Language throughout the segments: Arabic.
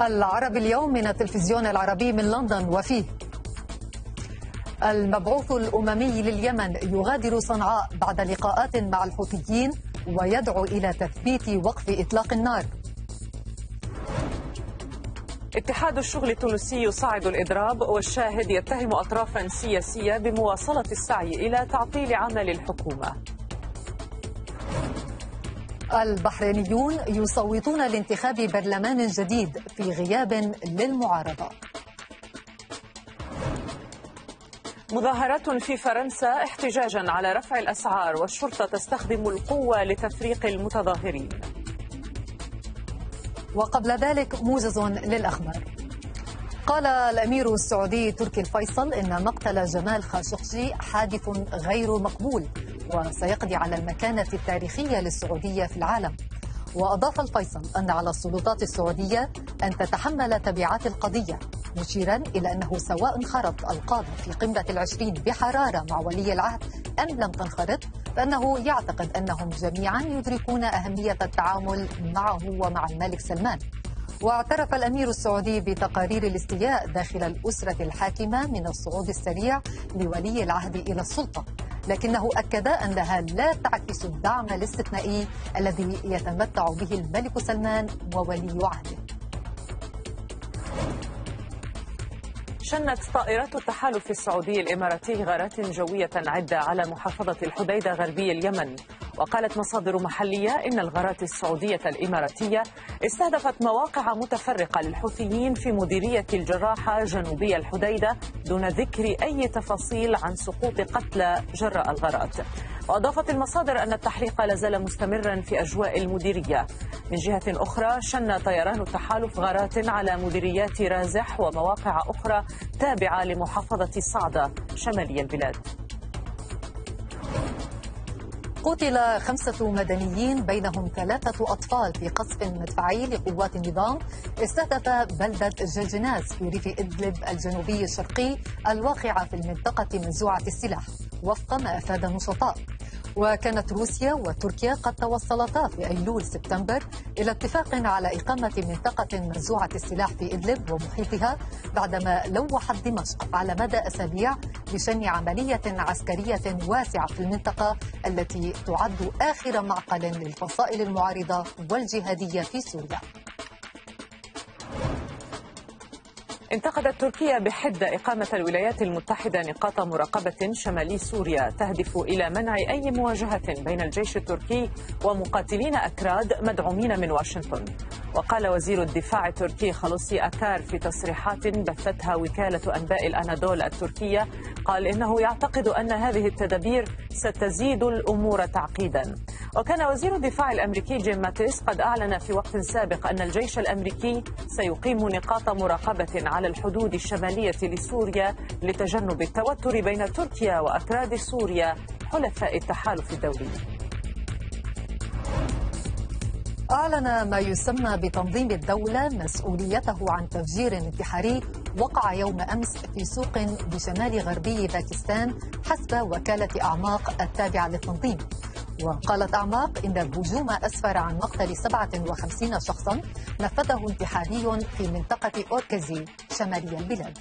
العرب اليوم من التلفزيون العربي من لندن وفيه المبعوث الأممي لليمن يغادر صنعاء بعد لقاءات مع الحوثيين ويدعو إلى تثبيت وقف إطلاق النار. اتحاد الشغل التونسي يصعد الإضراب والشاهد يتهم أطرافا سياسية بمواصلة السعي إلى تعطيل عمل الحكومة. البحرينيون يصوتون لانتخاب برلمان جديد في غياب للمعارضة. مظاهرات في فرنسا احتجاجا على رفع الأسعار والشرطة تستخدم القوة لتفريق المتظاهرين. وقبل ذلك موجز للأخبار. قال الأمير السعودي تركي الفيصل إن مقتل جمال خاشقجي حادث غير مقبول وسيقضي على المكانة التاريخية للسعودية في العالم. وأضاف الفيصل أن على السلطات السعودية أن تتحمل تبعات القضية مشيرا إلى أنه سواء خرط القاضي في قمة العشرين بحرارة مع ولي العهد أم لم تنخرط فأنه يعتقد أنهم جميعا يدركون أهمية التعامل معه ومع الملك سلمان. واعترف الأمير السعودي بتقارير الاستياء داخل الأسرة الحاكمة من الصعود السريع لولي العهد إلى السلطة لكنه أكد أنها لا تعكس الدعم الاستثنائي الذي يتمتع به الملك سلمان وولي عهده. شنت طائرات التحالف السعودي الإماراتي غارات جوية عدة على محافظة الحديدة غربي اليمن. وقالت مصادر محلية إن الغارات السعودية الإماراتية استهدفت مواقع متفرقة للحوثيين في مديرية الجراحة جنوبي الحديدة دون ذكر أي تفاصيل عن سقوط قتلى جراء الغارات. وأضافت المصادر أن التحريق لازال مستمرا في أجواء المديرية. من جهة أخرى شن طيران التحالف غارات على مديريات رازح ومواقع أخرى تابعة لمحافظة صعدة شمالي البلاد. قتل خمسة مدنيين بينهم ثلاثة أطفال في قصف مدفعي لقوات النظام استهدف بلدة جلجناز في ريف إدلب الجنوبي الشرقي الواقعة في المنطقة منزوعة السلاح وفق ما أفاد النشطاء وكانت روسيا وتركيا قد توصلتا في أيلول سبتمبر إلى اتفاق على إقامة منطقة منزوعة السلاح في إدلب ومحيطها بعدما لوحت دمشق على مدى أسابيع بشن عملية عسكرية واسعة في المنطقة التي تعد آخر معقل للفصائل المعارضة والجهادية في سوريا. انتقدت تركيا بحدة إقامة الولايات المتحدة نقاط مراقبة شمالي سوريا تهدف إلى منع أي مواجهة بين الجيش التركي ومقاتلين أكراد مدعومين من واشنطن. وقال وزير الدفاع التركي خلوصي أكار في تصريحات بثتها وكالة أنباء الأنادول التركية قال إنه يعتقد أن هذه التدابير ستزيد الأمور تعقيدا. وكان وزير الدفاع الأمريكي جيم ماتيس قد أعلن في وقت سابق أن الجيش الأمريكي سيقيم نقاط مراقبة على الحدود الشمالية لسوريا لتجنب التوتر بين تركيا وأكراد سوريا حلفاء التحالف الدولي. أعلن ما يسمى بتنظيم الدولة مسؤوليته عن تفجير انتحاري وقع يوم أمس في سوق بشمال غربي باكستان حسب وكالة أعماق التابعة للتنظيم. وقالت أعماق إن الهجوم أسفر عن مقتل 57 شخصا نفذه انتحاري في منطقة أوركزي شمالي البلاد.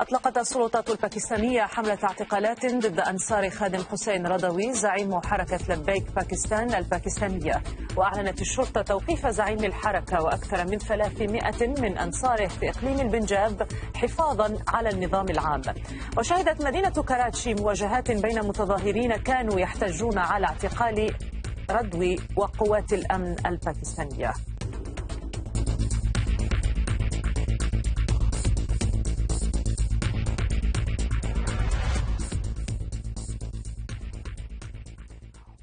أطلقت السلطات الباكستانية حملة اعتقالات ضد أنصار خادم حسين رضوي زعيم حركة لبيك باكستان الباكستانية. وأعلنت الشرطة توقيف زعيم الحركة وأكثر من 300 من أنصاره في إقليم البنجاب حفاظا على النظام العام. وشهدت مدينة كراتشي مواجهات بين متظاهرين كانوا يحتجون على اعتقال رضوي وقوات الأمن الباكستانية.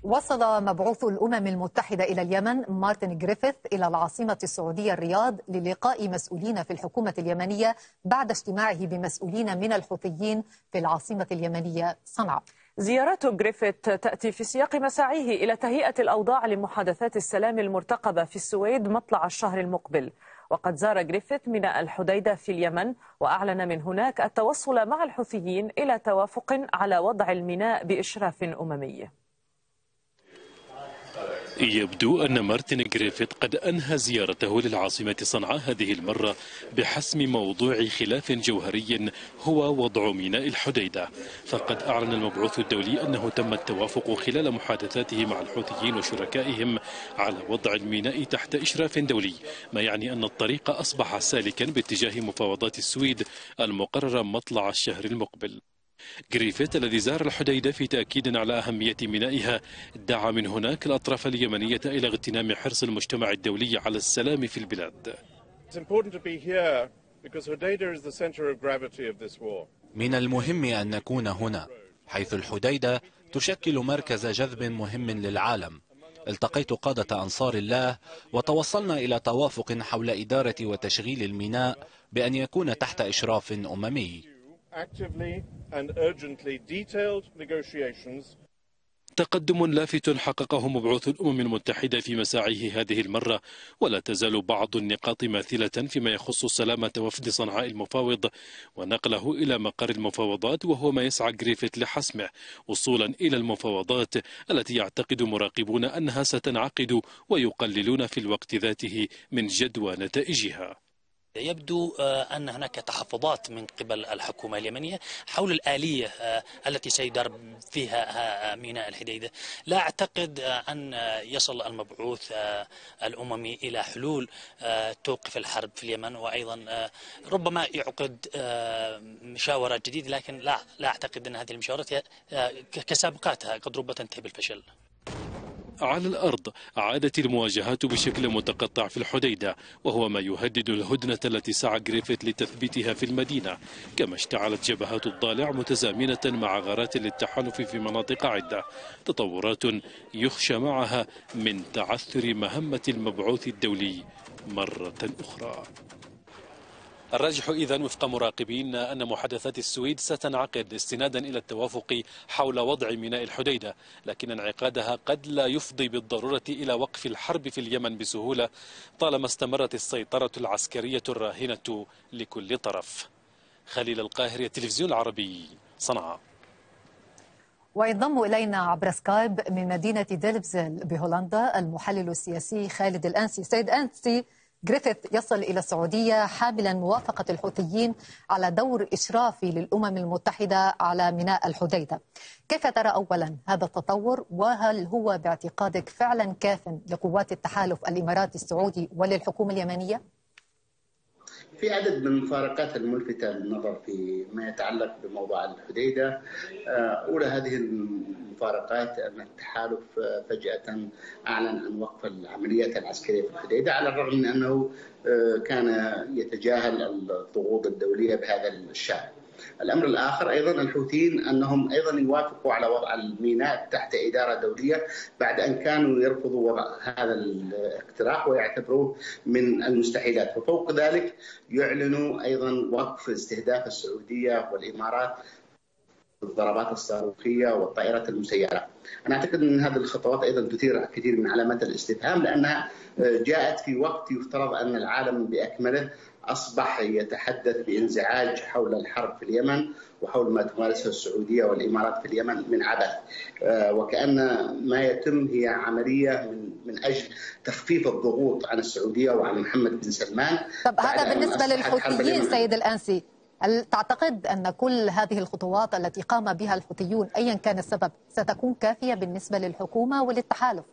وصل مبعوث الأمم المتحدة إلى اليمن مارتن جريفيث إلى العاصمة السعودية الرياض للقاء مسؤولين في الحكومة اليمنية بعد اجتماعه بمسؤولين من الحوثيين في العاصمة اليمنية صنعاء. زيارة جريفيث تأتي في سياق مساعيه إلى تهيئة الأوضاع لمحادثات السلام المرتقبة في السويد مطلع الشهر المقبل. وقد زار جريفيث ميناء الحديدة في اليمن وأعلن من هناك التوصل مع الحوثيين إلى توافق على وضع الميناء بإشراف أممي. يبدو أن مارتن غريفيث قد أنهى زيارته للعاصمة صنعاء هذه المرة بحسم موضوع خلاف جوهري هو وضع ميناء الحديدة. فقد أعلن المبعوث الدولي أنه تم التوافق خلال محادثاته مع الحوثيين وشركائهم على وضع الميناء تحت إشراف دولي ما يعني أن الطريق أصبح سالكا باتجاه مفاوضات السويد المقررة مطلع الشهر المقبل. غريفيت الذي زار الحديدة في تأكيد على أهمية مينائها دعا من هناك الأطراف اليمنية إلى اغتنام حرص المجتمع الدولي على السلام في البلاد. من المهم أن نكون هنا حيث الحديدة تشكل مركز جذب مهم للعالم. التقيت قادة أنصار الله وتوصلنا إلى توافق حول إدارة وتشغيل الميناء بأن يكون تحت إشراف أممي. Actively and urgently detailed negotiations. تقدم لافت حققه مبعوث الأمم المتحدة في مساعيه هذه المرة ولا تزال بعض النقاط ماثلة فيما يخص سلامة وفد صنعاء المفاوض ونقله إلى مقر المفاوضات وهو ما يسعى جريفيث لحسمه وصولا إلى المفاوضات التي يعتقد مراقبون أنها ستنعقد ويقللون في الوقت ذاته من جدوى نتائجها. يبدو آه، أن هناك تحفظات من قبل الحكومة اليمنية حول الآلية آه، التي سيدار فيها ميناء الحديدة. لا أعتقد آه، أن يصل المبعوث الأممي إلى حلول توقف الحرب في اليمن. وأيضا ربما يعقد مشاورة جديدة لكن لا لا أعتقد أن هذه المشاورات كسابقاتها قد ربما تنتهي بالفشل. على الأرض عادت المواجهات بشكل متقطع في الحديدة وهو ما يهدد الهدنة التي سعى جريفيث لتثبيتها في المدينة. كما اشتعلت جبهات الضالع متزامنة مع غارات للتحالف في مناطق عدة. تطورات يخشى معها من تعثر مهمة المبعوث الدولي مرة أخرى. الراجح إذا وفق مراقبين أن محادثات السويد ستنعقد استنادا إلى التوافق حول وضع ميناء الحديدة لكن انعقادها قد لا يفضي بالضرورة إلى وقف الحرب في اليمن بسهولة طالما استمرت السيطرة العسكرية الراهنة لكل طرف. خليل القاهرة التلفزيون العربي صنعاء. وينضم إلينا عبر سكايب من مدينة ديلفزل بهولندا المحلل السياسي خالد الأنسي. سيد أنسي جريفيث يصل إلى السعودية حاملا موافقة الحوثيين على دور إشرافي للأمم المتحدة على ميناء الحديدة كيف ترى أولا هذا التطور وهل هو باعتقادك فعلا كاف لقوات التحالف الإماراتي السعودي وللحكومة اليمنية؟ في عدد من المفارقات الملفتة للنظر في ما يتعلق بموضوع الحديدة. آه، أولى هذه المفارقات أن التحالف فجأة أعلن عن وقف العمليات العسكرية في الحديدة على الرغم من أنه آه، كان يتجاهل الضغوط الدولية بهذا الشأن. الأمر الآخر أيضا الحوثيين أنهم أيضا يوافقوا على وضع الميناء تحت إدارة دولية بعد أن كانوا يرفضوا وضع هذا الاقتراح ويعتبروه من المستحيلات وفوق ذلك يعلنوا أيضا وقف استهداف السعودية والإمارات الضربات الصاروخية والطائرات المسيرة. أنا أعتقد أن هذه الخطوات أيضا تثير كثير من علامات الاستفهام لأنها جاءت في وقت يفترض أن العالم بأكمله أصبح يتحدث بإنزعاج حول الحرب في اليمن وحول ما تمارسه السعودية والإمارات في اليمن من عبث. آه، وكأن ما يتم هي عملية من من أجل تخفيف الضغوط عن السعودية وعن محمد بن سلمان. طب هذا بالنسبة للحوثيين سيد الأنسي هل تعتقد أن كل هذه الخطوات التي قام بها الحوثيون ايا كان السبب ستكون كافية بالنسبة للحكومة وللتحالف؟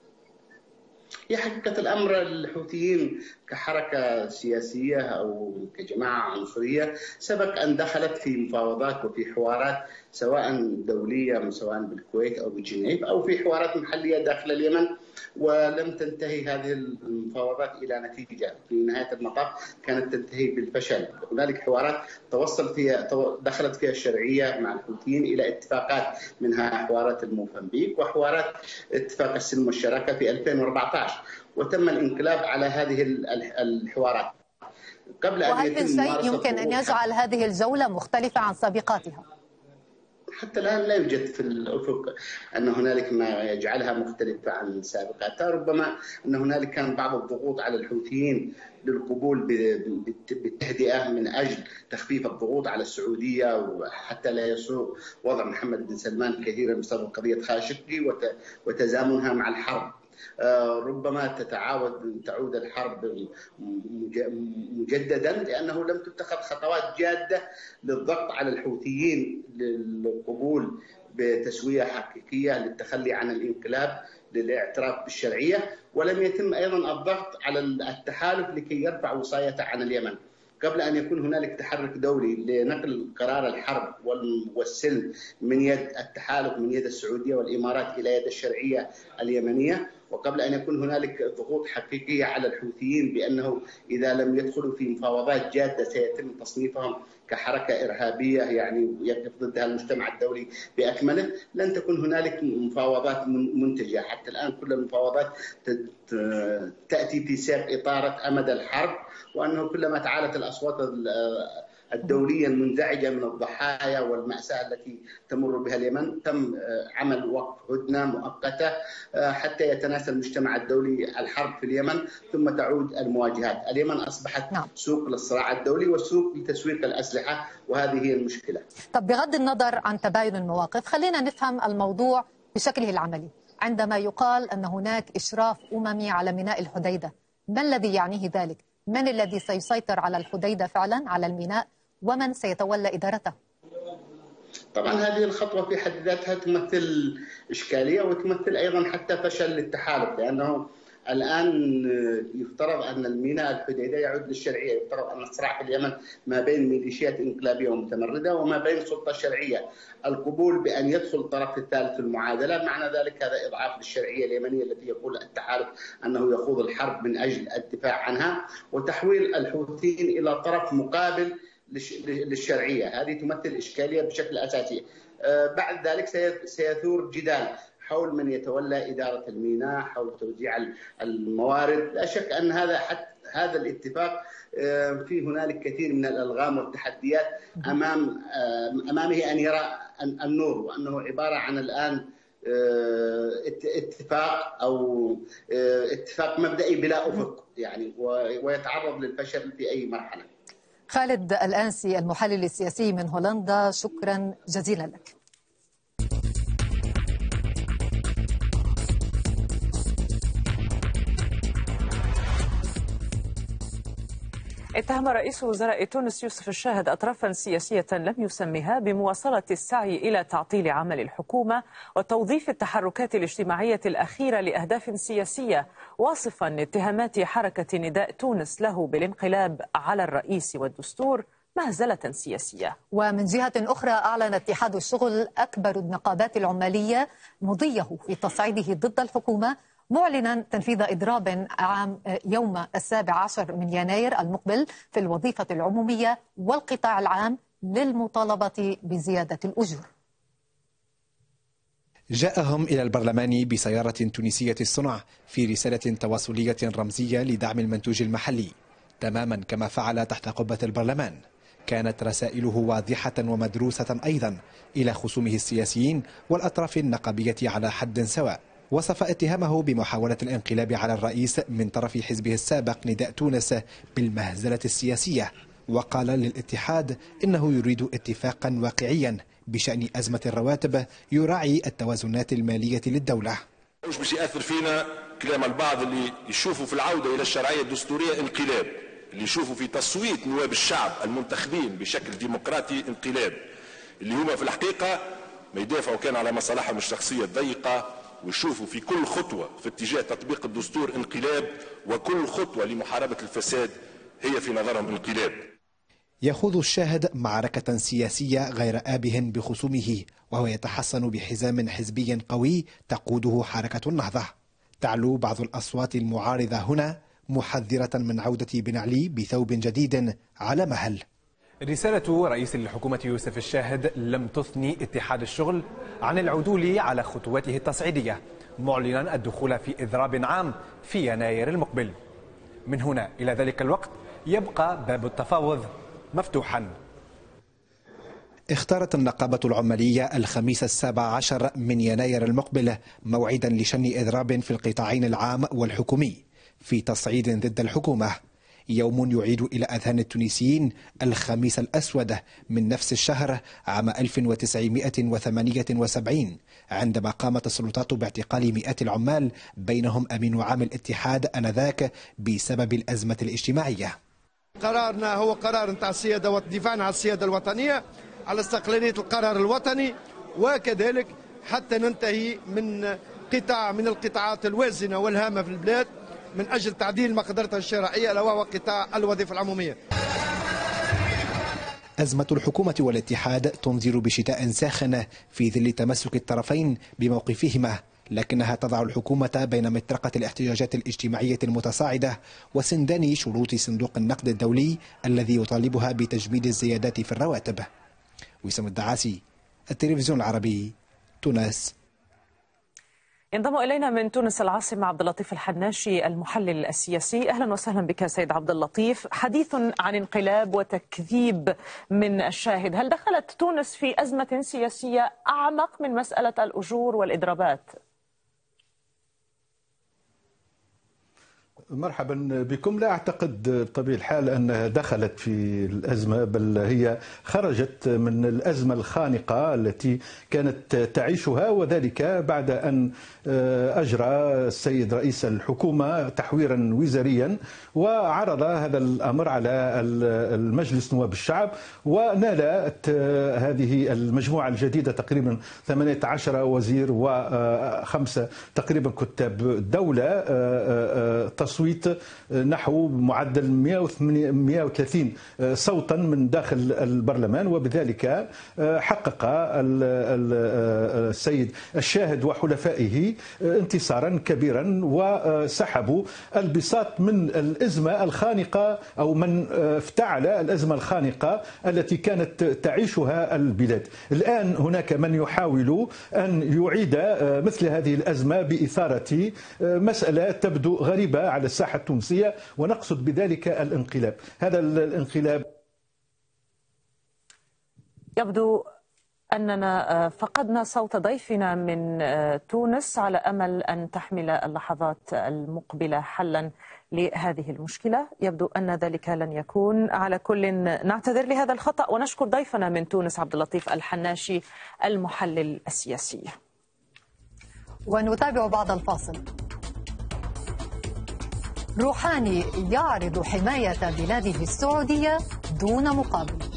هي حقيقة الأمر الحوثيين كحركة سياسية أو كجماعة عنصرية سبق أن دخلت في مفاوضات وفي حوارات سواء دولية سواء بالكويت أو بجنيف أو في حوارات محلية داخل اليمن. ولم تنتهي هذه المفاوضات إلى نتيجة. في نهاية المطاف كانت تنتهي بالفشل. هنالك حوارات توصل فيها دخلت فيها الشرعية مع الحوثيين إلى اتفاقات منها حوارات الموفنبيك وحوارات اتفاق السلم والشراكة في 2014 وتم الانقلاب على هذه الحوارات. قبل وهل من شيء يمكن أن يجعل هذه الجولة مختلفة عن سابقاتها؟ حتى الآن لا يوجد في الأفق أن هنالك ما يجعلها مختلفة عن سابقاتها، ربما أن هنالك كان بعض الضغوط على الحوثيين للقبول بالتهدئة من أجل تخفيف الضغوط على السعودية وحتى لا يسوء وضع محمد بن سلمان كثيرا بسبب قضية خاشقجي وتزامنها مع الحرب. ربما تتعاود تعود الحرب مجددا لأنه لم تتخذ خطوات جادة للضغط على الحوثيين للقبول بتسوية حقيقية للتخلي عن الانقلاب للاعتراف بالشرعية ولم يتم أيضا الضغط على التحالف لكي يرفع وصايته عن اليمن. قبل أن يكون هنالك تحرك دولي لنقل قرار الحرب والسلم من يد التحالف من يد السعودية والإمارات إلى يد الشرعية اليمنية وقبل أن يكون هنالك ضغوط حقيقية على الحوثيين بأنه إذا لم يدخلوا في مفاوضات جادة سيتم تصنيفهم كحركة إرهابية يعني يقف ضدها المجتمع الدولي بأكمله، لن تكون هنالك مفاوضات منتجة، حتى الآن كل المفاوضات تأتي في سياق إطارة أمد الحرب وأنه كلما تعالت الأصوات الدولية المنزعجة من الضحايا والمأساة التي تمر بها اليمن تم آه، عمل وقف هدنة مؤقتة آه، حتى يتناسى المجتمع الدولي الحرب في اليمن ثم تعود المواجهات اليمن أصبحت نعم. سوق للصراع الدولي وسوق لتسويق الأسلحة وهذه هي المشكلة طب بغض النظر عن تباين المواقف خلينا نفهم الموضوع بشكله العملي عندما يقال أن هناك إشراف أممي على ميناء الحديدة ما الذي يعنيه ذلك؟ من الذي سيسيطر على الحديدة فعلا على الميناء ومن سيتولى إدارته؟ طبعا هذه الخطوة في حد ذاتها تمثل إشكالية وتمثل أيضا حتى فشل للتحالف لأنه الآن يفترض أن الميناء الحديده يعود للشرعية، يفترض أن الصراع في اليمن ما بين ميليشيات إنقلابية ومتمردة وما بين سلطة شرعية، القبول بأن يدخل الطرف الثالث في المعادلة، معنى ذلك هذا إضعاف للشرعية اليمنية التي يقول التحالف أنه يخوض الحرب من أجل الدفاع عنها، وتحويل الحوثيين إلى طرف مقابل للشرعية، هذه تمثل إشكالية بشكل أساسي. آه، بعد ذلك سيثور جدال حول من يتولى إدارة الميناء، حول توزيع الموارد، لا شك أن هذا حتى هذا الاتفاق آه، في هنالك كثير من الألغام والتحديات أمام آه، أمامه أن يرى النور وأنه عبارة عن الآن اتفاق أو اتفاق مبدئي بلا أفق يعني ويتعرض للفشل في أي مرحلة. خالد الأنسي المحلل السياسي من هولندا شكرا جزيلا لك. اتهم رئيس وزراء تونس يوسف الشاهد أطرافا سياسية لم يسمها بمواصلة السعي إلى تعطيل عمل الحكومة وتوظيف التحركات الاجتماعية الأخيرة لأهداف سياسية واصفا اتهامات حركة نداء تونس له بالانقلاب على الرئيس والدستور مهزلة سياسية. ومن جهة أخرى أعلن اتحاد الشغل أكبر النقابات العمالية مضيه في تصعيده ضد الحكومة معلنا تنفيذ إضراب عام يوم السابع عشر من يناير المقبل في الوظيفة العمومية والقطاع العام للمطالبة بزيادة الأجور. جاءهم إلى البرلمان بسيارة تونسية الصنع في رسالة تواصلية رمزية لدعم المنتوج المحلي. تماما كما فعل تحت قبة البرلمان. كانت رسائله واضحة ومدروسة أيضا إلى خصومه السياسيين والأطراف النقابية على حد سواء. وصف اتهامه بمحاولة الانقلاب على الرئيس من طرف حزبه السابق نداء تونس بالمهزلة السياسية. وقال للاتحاد إنه يريد اتفاقا واقعيا بشأن أزمة الرواتب يراعي التوازنات المالية للدولة. مش باش يأثر فينا كلام البعض اللي يشوفوا في العودة إلى الشرعية الدستورية انقلاب اللي يشوفوا في تصويت نواب الشعب المنتخبين بشكل ديمقراطي انقلاب اللي هما في الحقيقة ما يدافعوا كان على مصالحهم الشخصية الضيقة ويشوفوا في كل خطوة في اتجاه تطبيق الدستور انقلاب وكل خطوة لمحاربة الفساد هي في نظرهم انقلاب. يخوض الشاهد معركة سياسية غير آبه بخصومه وهو يتحصن بحزام حزبي قوي تقوده حركة النهضة. تعلو بعض الأصوات المعارضة هنا محذرة من عودة بن علي بثوب جديد على مهل. رسالة رئيس الحكومة يوسف الشاهد لم تثني اتحاد الشغل عن العدول على خطواته التصعيدية معلنا الدخول في إضراب عام في يناير المقبل. من هنا إلى ذلك الوقت يبقى باب التفاوض مفتوحا. اختارت النقابة العمالية الخميس السابع عشر من يناير المقبل موعدا لشن إضراب في القطاعين العام والحكومي في تصعيد ضد الحكومة. يوم يعيد إلى أذهان التونسيين الخميس الأسود من نفس الشهر عام 1978 عندما قامت السلطات باعتقال مئات العمال بينهم أمين عام الاتحاد أنذاك بسبب الأزمة الاجتماعية. قرارنا هو قرار نتاع السيادة والدفاع عن السيادة الوطنية على استقلالية القرار الوطني وكذلك حتى ننتهي من قطاع من القطاعات الوازنة والهامة في البلاد. من أجل تعديل مقدرتها الشرائية ألا وهو قطاع الوظيفة العمومية. أزمة الحكومة والاتحاد تنذر بشتاء ساخن في ظل تمسك الطرفين بموقفهما لكنها تضع الحكومة بين مطرقة الاحتياجات الاجتماعية المتصاعدة وسندان شروط صندوق النقد الدولي الذي يطالبها بتجميد الزيادات في الرواتب. وسام الدعاسي التلفزيون العربي تونس. ينضم إلينا من تونس العاصمة عبد اللطيف الحناشي المحلل السياسي. أهلا وسهلا بك سيد عبد اللطيف. حديث عن انقلاب وتكذيب من الشاهد. هل دخلت تونس في أزمة سياسية أعمق من مسألة الأجور والإضرابات؟ مرحبا بكم. لا أعتقد بطبيعه الحال أنها دخلت في الأزمة بل هي خرجت من الأزمة الخانقة التي كانت تعيشها وذلك بعد أن أجرى السيد رئيس الحكومة تحويرا وزاريا وعرض هذا الأمر على المجلس نواب الشعب ونالت هذه المجموعة الجديدة تقريبا 18 وزير وخمسه تقريبا كتاب دولة تصويت التصويت نحو معدل 130 صوتا من داخل البرلمان وبذلك حقق السيد الشاهد وحلفائه انتصارا كبيرا وسحبوا البساط من الإزمة الخانقة أو من افتعل الإزمة الخانقة التي كانت تعيشها البلاد. الآن هناك من يحاول أن يعيد مثل هذه الأزمة بإثارة مسألة تبدو غريبة على الساحة التونسية ونقصد بذلك الانقلاب هذا الانقلاب يبدو أننا فقدنا صوت ضيفنا من تونس على أمل أن تحمل اللحظات المقبلة حلا لهذه المشكلة. يبدو أن ذلك لن يكون. على كل نعتذر لهذا الخطأ ونشكر ضيفنا من تونس عبد اللطيف الحناشي المحلل السياسي. ونتابع بعد الفاصل. روحاني يعرض حماية بلاده السعودية دون مقابل.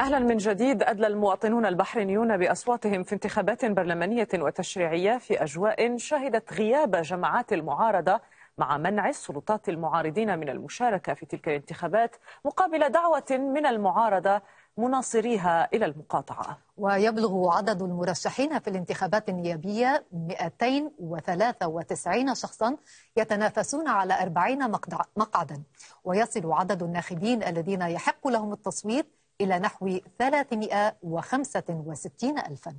أهلا من جديد أدلى المواطنون البحرينيون بأصواتهم في انتخابات برلمانية وتشريعية في أجواء شهدت غياب جماعات المعارضة مع منع السلطات المعارضين من المشاركة في تلك الانتخابات مقابل دعوة من المعارضة مناصريها إلى المقاطعة. ويبلغ عدد المرشحين في الانتخابات النيابية 293 شخصا يتنافسون على 40 مقعدا. ويصل عدد الناخبين الذين يحق لهم التصويت إلى نحو 365 ألفاً.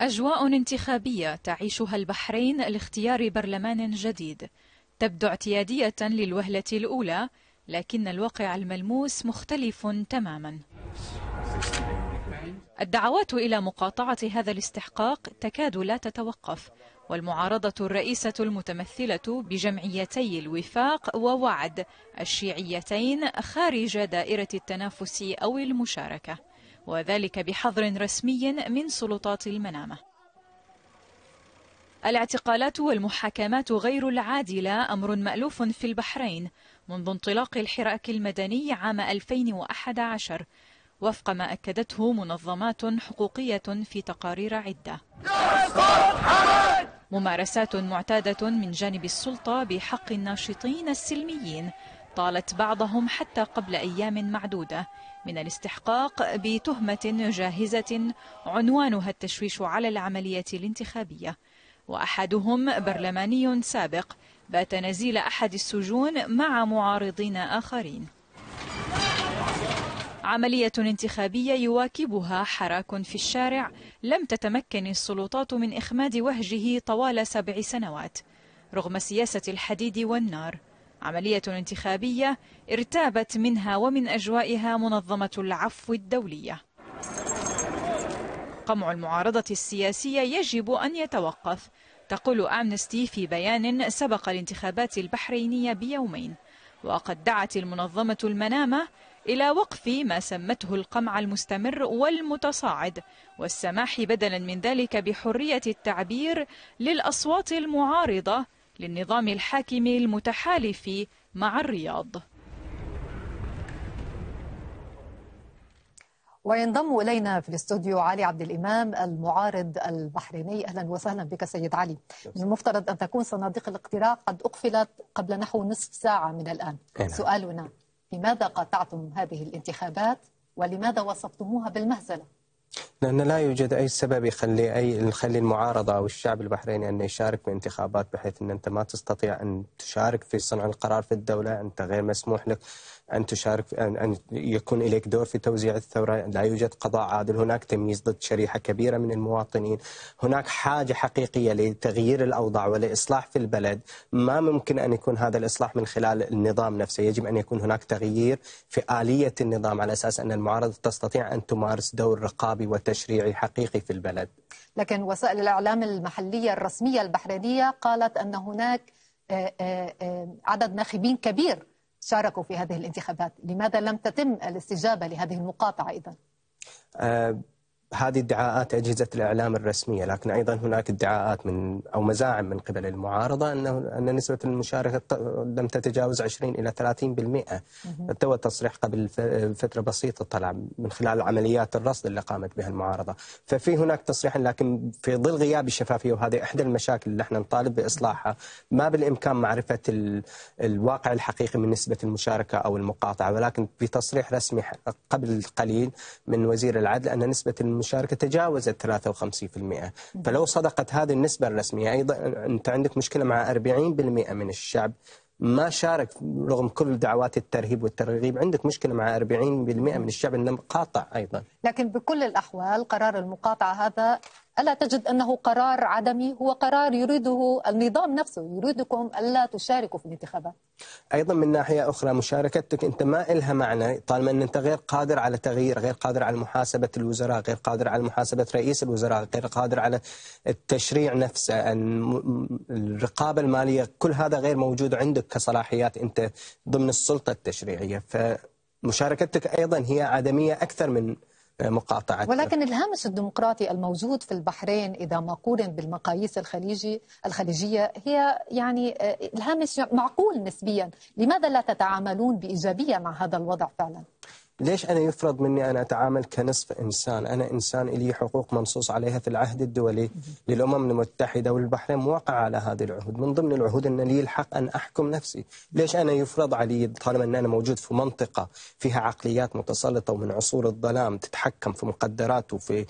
أجواء انتخابية تعيشها البحرين لاختيار برلمان جديد. تبدو اعتيادية للوهلة الأولى لكن الواقع الملموس مختلف تماما. الدعوات إلى مقاطعة هذا الاستحقاق تكاد لا تتوقف. والمعارضة الرئيسة المتمثلة بجمعيتي الوفاق ووعد الشيعيتين خارج دائرة التنافس أو المشاركة وذلك بحظر رسمي من سلطات المنامة. الاعتقالات والمحاكمات غير العادلة أمر مألوف في البحرين منذ انطلاق الحراك المدني عام 2011 وفق ما أكدته منظمات حقوقية في تقارير عدة. ممارسات معتادة من جانب السلطة بحق الناشطين السلميين طالت بعضهم حتى قبل أيام معدودة من الاستحقاق بتهمة جاهزة عنوانها التشويش على العملية الانتخابية. وأحدهم برلماني سابق بات نزيل أحد السجون مع معارضين آخرين. عملية انتخابية يواكبها حراك في الشارع. لم تتمكن السلطات من إخماد وهجه طوال سبع سنوات. رغم سياسة الحديد والنار عملية انتخابية ارتابت منها ومن أجوائها منظمة العفو الدولية. قمع المعارضة السياسية يجب أن يتوقف. تقول أمنستي في بيان سبق الانتخابات البحرينية بيومين. وقد دعت المنظمة المنامة إلى وقف ما سمته القمع المستمر والمتصاعد والسماح بدلا من ذلك بحرية التعبير للأصوات المعارضة للنظام الحاكم المتحالف مع الرياض. وينضم إلينا في الاستوديو علي عبد الإمام المعارض البحريني. أهلا وسهلا بك سيد علي. من المفترض أن تكون صناديق الاقتراع قد أقفلت قبل نحو نصف ساعة من الآن. نعم. سؤالنا لماذا قطعتم هذه الانتخابات ولماذا وصفتموها بالمهزلة؟ لأن لا يوجد أي سبب يخلي أي يخلي المعارضة أو الشعب البحريني أن يشارك بانتخابات بحيث أن أنت ما تستطيع أن تشارك في صنع القرار في الدولة أنت غير مسموح لك. أن تشارك أن, أن يكون إليك دور في توزيع الثورة. لا يوجد قضاء عادل. هناك تمييز ضد شريحة كبيرة من المواطنين. هناك حاجة حقيقية لتغيير الأوضاع ولإصلاح في البلد. ما ممكن أن يكون هذا الإصلاح من خلال النظام نفسه. يجب أن يكون هناك تغيير في آلية النظام على أساس أن المعارضة تستطيع أن تمارس دور رقابي وتشريعي حقيقي في البلد. لكن وسائل الإعلام المحلية الرسمية البحرينية قالت أن هناك آه، آه، آه، عدد ناخبين كبير شاركوا في هذه الانتخابات لماذا لم تتم الاستجابة لهذه المقاطعة اذا آه، هذه ادعاءات أجهزة الإعلام الرسمية لكن أيضا هناك ادعاءات من أو مزاعم من قبل المعارضة أنه أن نسبة المشاركة لم تتجاوز 20 إلى 30% تو التصريح قبل فترة بسيطة طلع من خلال عمليات الرصد اللي قامت بها المعارضة. ففي هناك تصريح لكن في ظل غياب الشفافية وهذه إحدى المشاكل اللي إحنا نطالب بإصلاحها ما بالإمكان معرفة ال- الواقع الحقيقي من نسبة المشاركة أو المقاطعة. ولكن في تصريح رسمي قبل قليل من وزير العدل أن نسبة المشاركة تجاوزت 53% فلو صدقت هذه النسبة الرسمية أيضا أنت عندك مشكلة مع 40% من الشعب ما شارك رغم كل دعوات الترهيب والترغيب. عندك مشكلة مع 40% من الشعب أنه قاطع أيضا. لكن بكل الأحوال قرار المقاطعة هذا ألا تجد أنه قرار عدمي؟ هو قرار يريده النظام نفسه يريدكم ألا تشاركوا في الانتخابات. أيضا من ناحية أخرى مشاركتك أنت ما إلها معنى طالما أن أنت غير قادر على تغيير غير قادر على محاسبة الوزراء غير قادر على محاسبة رئيس الوزراء غير قادر على التشريع نفسه الم- الرقابة المالية كل هذا غير موجود عندك كصلاحيات أنت ضمن السلطة التشريعية. فمشاركتك أيضا هي عدمية أكثر من مقاطعتك ولكن الهامش الديمقراطي الموجود في البحرين إذا ما قورن بالمقاييس الخليجي الخليجية هي يعني آه، الهامش معقول نسبيا. لماذا لا تتعاملون بإيجابية مع هذا الوضع فعلا؟ ليش أنا يفرض مني أن أتعامل كنصف إنسان؟ أنا إنسان لي حقوق منصوص عليها في العهد الدولي للأمم المتحدة والبحرين موقع على هذه العهود. من ضمن العهود أن لي الحق أن أحكم نفسي. ليش أنا يفرض علي طالما أن أنا موجود في منطقة فيها عقليات متسلطة ومن عصور الظلام تتحكم في مقدرات وفي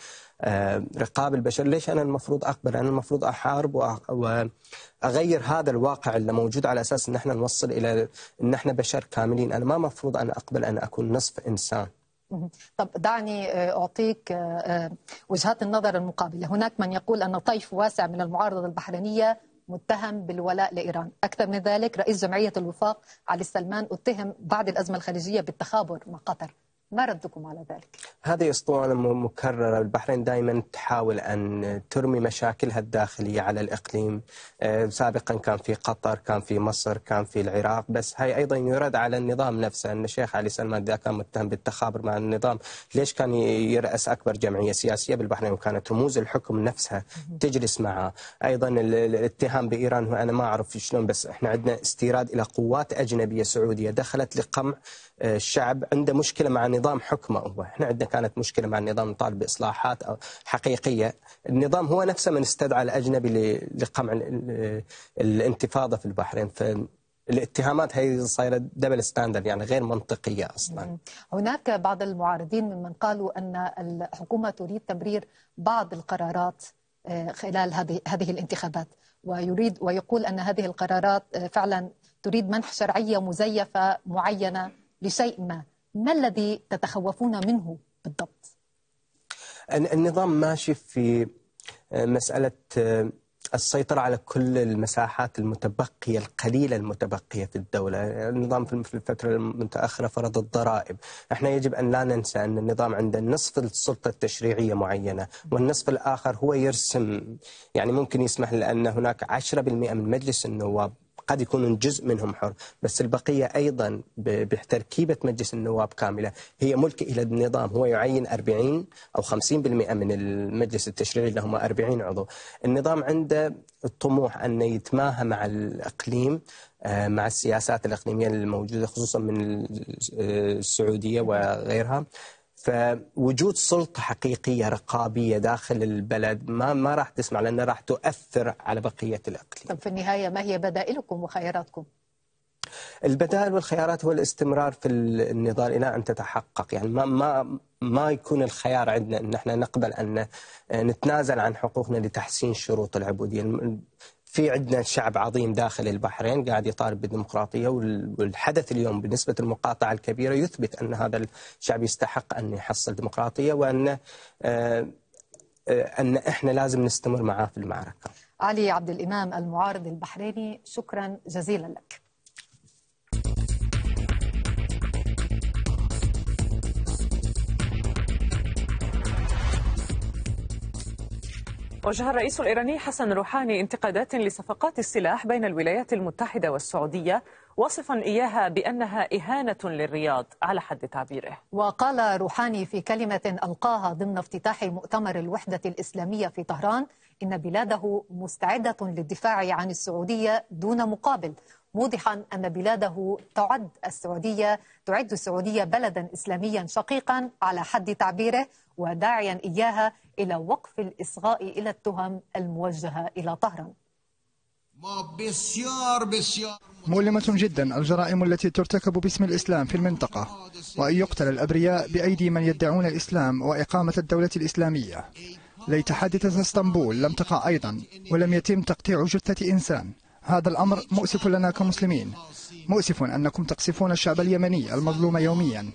رقاب البشر. ليش أنا المفروض أقبل؟ أنا المفروض أحارب وأ- وأغير هذا الواقع اللي موجود على أساس أن إحنا نوصل إلى أن إحنا بشر كاملين. أنا ما مفروض أن أقبل أن أكون نصف إنسان. طب دعني آه، أعطيك آه، آه، وجهات النظر المقابلة. هناك من يقول أن طيف واسع من المعارضة البحرينية متهم بالولاء لإيران. أكثر من ذلك رئيس جمعية الوفاق علي السلمان أتهم بعد الأزمة الخليجية بالتخابر مع قطر. ما ردكم على ذلك؟ هذه اسطوانه م- مكررة. البحرين دائما تحاول أن ترمي مشاكلها الداخلية على الإقليم. آه، سابقا كان في قطر كان في مصر كان في العراق بس هي أيضا يرد على النظام نفسه. أن الشيخ علي سلمان إذا كان متهم بالتخابر مع النظام ليش كان ي- يرأس أكبر جمعية سياسية بالبحرين؟ وكانت رموز الحكم نفسها تجلس معه. ال- الاتهام بإيران هو أنا ما أعرف شلون بس إحنا عندنا استيراد إلى قوات أجنبية سعودية دخلت لقمع الشعب عنده مشكلة مع نظام حكمه. هو إحنا عندنا كانت مشكلة مع النظام نطالب باصلاحات حقيقية. النظام هو نفسه من استدعى الأجنبي لقمع ال- ال- الانتفاضة في البحرين. فالاتهامات هي صايرة double standard يعني غير منطقية أصلا. هناك بعض المعارضين ممن قالوا أن الحكومة تريد تمرير بعض القرارات آه، خلال هذه هذه الانتخابات. ويريد ويقول أن هذه القرارات آه، فعلا تريد منح شرعية مزيفة معينة لشيء ما. ما الذي تتخوفون منه بالضبط؟ النظام ماشي في مسألة السيطرة على كل المساحات المتبقية القليلة المتبقية في الدولة. النظام في الفترة المتأخرة فرض الضرائب. إحنا يجب أن لا ننسى أن النظام عنده نصف السلطة التشريعية معينة والنصف الآخر هو يرسم يعني ممكن يسمح لأن هناك 10% من مجلس النواب قد يكون جزء منهم حر. بس البقية أيضا بتركيبة مجلس النواب كاملة. هي ملك إلى النظام هو يعين 40 أو 50% من المجلس التشريعي اللي هم 40 عضو. النظام عنده الطموح أن يتماهى مع الإقليم آه، مع السياسات الإقليمية الموجودة خصوصا من السعودية وغيرها. فوجود سلطة حقيقية رقابية داخل البلد ما ما راح تسمع لأنها راح تؤثر على بقية الإقليم طب في النهاية ما هي بدائلكم وخياراتكم؟ البدائل والخيارات هو الاستمرار في النضال إلى أن تتحقق. يعني ما ما ما يكون الخيار عندنا إن إحنا نقبل أن نتنازل عن حقوقنا لتحسين شروط العبودية. في عندنا شعب عظيم داخل البحرين قاعد يطالب بالديمقراطية والحدث اليوم بالنسبة للمقاطعه الكبيرة يثبت أن هذا الشعب يستحق أن يحصل ديمقراطية وأن آه، آه، أن إحنا لازم نستمر معاه في المعركة. علي عبد الإمام المعارض البحريني شكرا جزيلا لك. وجه الرئيس الإيراني حسن روحاني انتقادات لصفقات السلاح بين الولايات المتحدة والسعودية وصفا إياها بأنها إهانة للرياض على حد تعبيره. وقال روحاني في كلمة ألقاها ضمن افتتاح مؤتمر الوحدة الإسلامية في طهران إن بلاده مستعدة للدفاع عن السعودية دون مقابل. موضحا أن بلاده تعد السعودية تعد السعودية بلدا إسلاميا شقيقا على حد تعبيره وداعيا إياها إلى وقف الإصغاء إلى التهم الموجهة إلى طهران. مؤلمة جدا الجرائم التي ترتكب باسم الإسلام في المنطقة وأن يقتل الأبرياء بأيدي من يدعون الإسلام وإقامة الدولة الإسلامية. ليت حادثة اسطنبول لم تقع أيضا ولم يتم تقطيع جثة إنسان. هذا الأمر مؤسف لنا كمسلمين. مؤسف أنكم تقصفون الشعب اليمني المظلوم يوميا.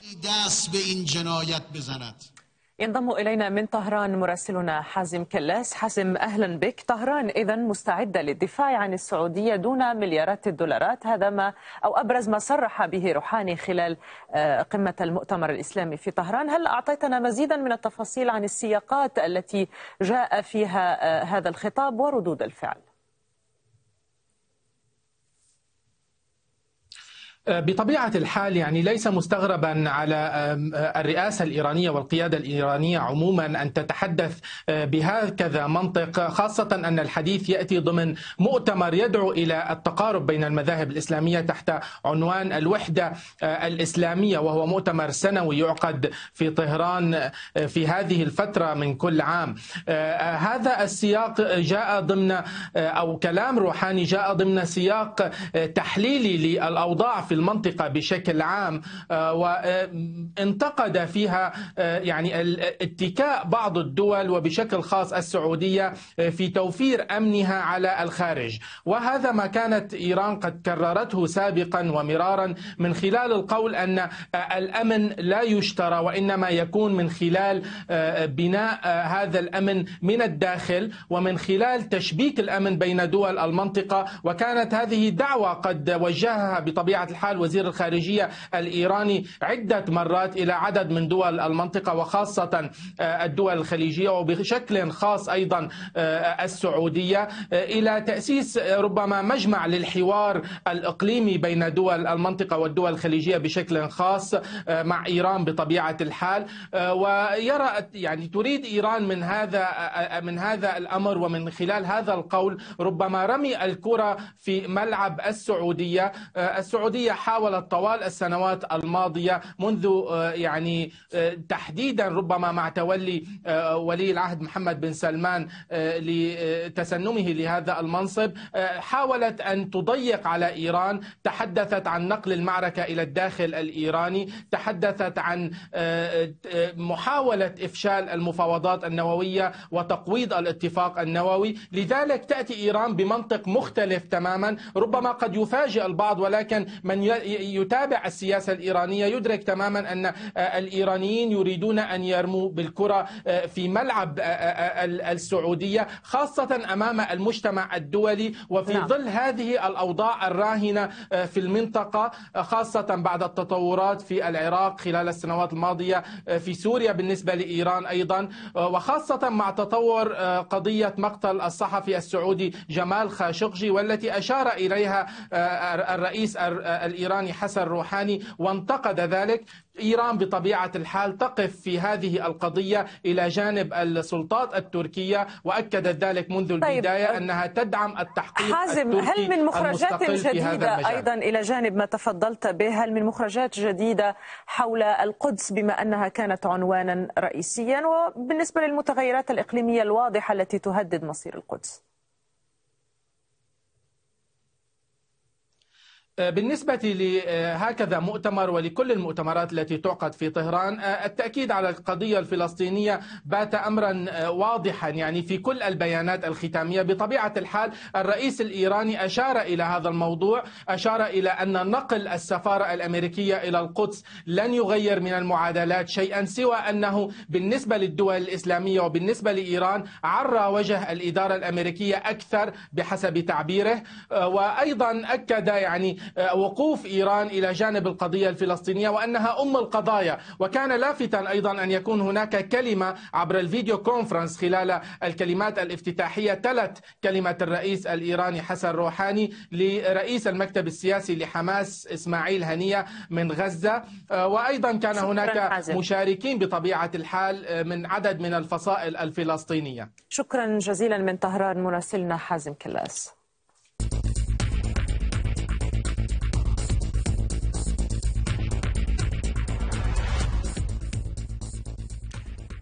ينضم إلينا من طهران مراسلنا حازم كلاس. حازم أهلا بك. طهران إذا مستعدة للدفاع عن السعودية دون مليارات الدولارات. هذا ما أو أبرز ما صرح به روحاني خلال آه، قمة المؤتمر الإسلامي في طهران. هل أعطيتنا مزيدا من التفاصيل عن السياقات التي جاء فيها آه، هذا الخطاب وردود الفعل؟ بطبيعة الحال يعني ليس مستغربا على الرئاسة الإيرانية والقيادة الإيرانية عموما أن تتحدث بهكذا منطق خاصة أن الحديث يأتي ضمن مؤتمر يدعو إلى التقارب بين المذاهب الإسلامية تحت عنوان الوحدة الإسلامية وهو مؤتمر سنوي يعقد في طهران في هذه الفترة من كل عام. هذا السياق جاء ضمن أو كلام روحاني جاء ضمن سياق تحليلي للأوضاع في المنطقة بشكل عام آه، وانتقد فيها آه، يعني اتكاء بعض الدول وبشكل خاص السعودية آه، في توفير أمنها على الخارج. وهذا ما كانت إيران قد كررته سابقا ومرارا من خلال القول أن الأمن لا يشترى وإنما يكون من خلال بناء هذا الأمن من الداخل ومن خلال تشبيك الأمن بين دول المنطقة. وكانت هذه دعوة قد وجهها بطبيعة الحال حال وزير الخارجية الإيراني عدة مرات إلى عدد من دول المنطقة وخاصة آه، الدول الخليجية وبشكل خاص أيضا آه، السعودية آه، إلى تأسيس ربما مجمع للحوار الإقليمي بين دول المنطقة والدول الخليجية بشكل خاص مع إيران بطبيعة الحال ويرى يعني تريد إيران من هذا من هذا الأمر ومن خلال هذا القول ربما رمي الكرة في ملعب السعودية السعودية حاولت طوال السنوات الماضية منذ آه، يعني آه، تحديدا ربما مع تولي آه، ولي العهد محمد بن سلمان لتسنمه لهذا المنصب حاولت أن تضيق على إيران تحدثت عن نقل المعركة إلى الداخل الإيراني تحدثت عن محاولة إفشال المفاوضات النووية وتقويض الاتفاق النووي. لذلك تأتي إيران بمنطق مختلف تماما ربما قد يفاجئ البعض ولكن من من يتابع السياسة الإيرانية يدرك تماما أن الإيرانيين يريدون أن يرموا بالكرة في ملعب السعودية خاصة أمام المجتمع الدولي وفي نعم. ظل هذه الأوضاع الراهنة في المنطقة خاصة بعد التطورات في العراق خلال السنوات الماضية في سوريا بالنسبة لإيران أيضا وخاصة مع تطور قضية مقتل الصحفي السعودي جمال خاشقجي والتي أشار إليها الرئيس الإيراني حسن روحاني وانتقد ذلك. إيران بطبيعة الحال تقف في هذه القضية إلى جانب السلطات التركية وأكدت ذلك منذ طيب، البداية طيب أنها تدعم التحقيق حازم التركي هل من مخرجات جديدة أيضا إلى جانب ما تفضلت به هل من مخرجات جديدة حول القدس بما أنها كانت عنوانا رئيسيا؟ وبالنسبة للمتغيرات الإقليمية الواضحة التي تهدد مصير القدس. بالنسبة لهكذا مؤتمر ولكل المؤتمرات التي تعقد في طهران التأكيد على القضية الفلسطينية بات أمرا واضحا يعني في كل البيانات الختامية. بطبيعة الحال الرئيس الإيراني أشار إلى هذا الموضوع أشار إلى أن نقل السفارة الأمريكية إلى القدس لن يغير من المعادلات شيئا سوى أنه بالنسبة للدول الإسلامية وبالنسبة لإيران عرى وجه الإدارة الأمريكية أكثر بحسب تعبيره وأيضا أكد يعني وقوف إيران إلى جانب القضية الفلسطينية وأنها أم القضايا. وكان لافتا أيضا أن يكون هناك كلمة عبر الفيديو كونفرنس خلال الكلمات الافتتاحية. تلت كلمة الرئيس الإيراني حسن روحاني لرئيس المكتب السياسي لحماس إسماعيل هنية من غزة. وأيضا كان هناك مشاركين بطبيعة الحال من عدد من الفصائل الفلسطينية. شكرا جزيلا من طهران. مراسلنا حازم كلاس.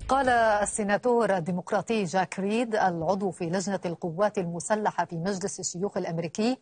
قال السيناتور الديمقراطي جاك ريد العضو في لجنة القوات المسلحة في مجلس الشيوخ الأمريكي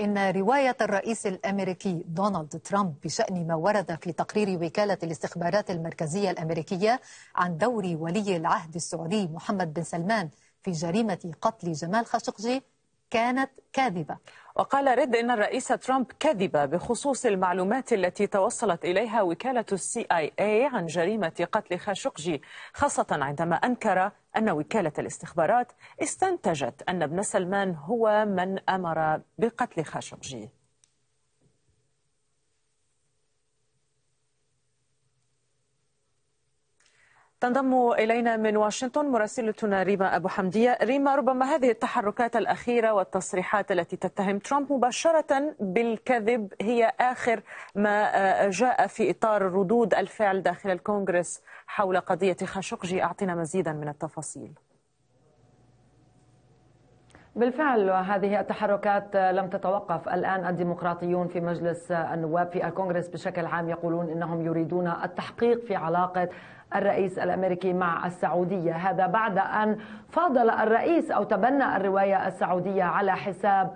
إن رواية الرئيس الأمريكي دونالد ترامب بشأن ما ورد في تقرير وكالة الاستخبارات المركزية الأمريكية عن دور ولي العهد السعودي محمد بن سلمان في جريمة قتل جمال خاشقجي كانت كاذبة. وقال ريد إن الرئيس ترامب كذب بخصوص المعلومات التي توصلت إليها وكالة السي آي اي عن جريمة قتل خاشقجي خاصة عندما أنكر أن وكالة الاستخبارات استنتجت أن ابن سلمان هو من أمر بقتل خاشقجي. تنضم إلينا من واشنطن مراسلتنا ريما أبو حمدية ريما ربما هذه التحركات الأخيرة والتصريحات التي تتهم ترامب مباشرة بالكذب هي آخر ما جاء في إطار ردود الفعل داخل الكونغرس حول قضية خاشقجي. أعطنا مزيدا من التفاصيل. بالفعل هذه التحركات لم تتوقف. الآن الديمقراطيون في مجلس النواب في الكونغرس بشكل عام يقولون إنهم يريدون التحقيق في علاقة الرئيس الأمريكي مع السعودية. هذا بعد أن فاضل الرئيس أو تبنى الرواية السعودية على حساب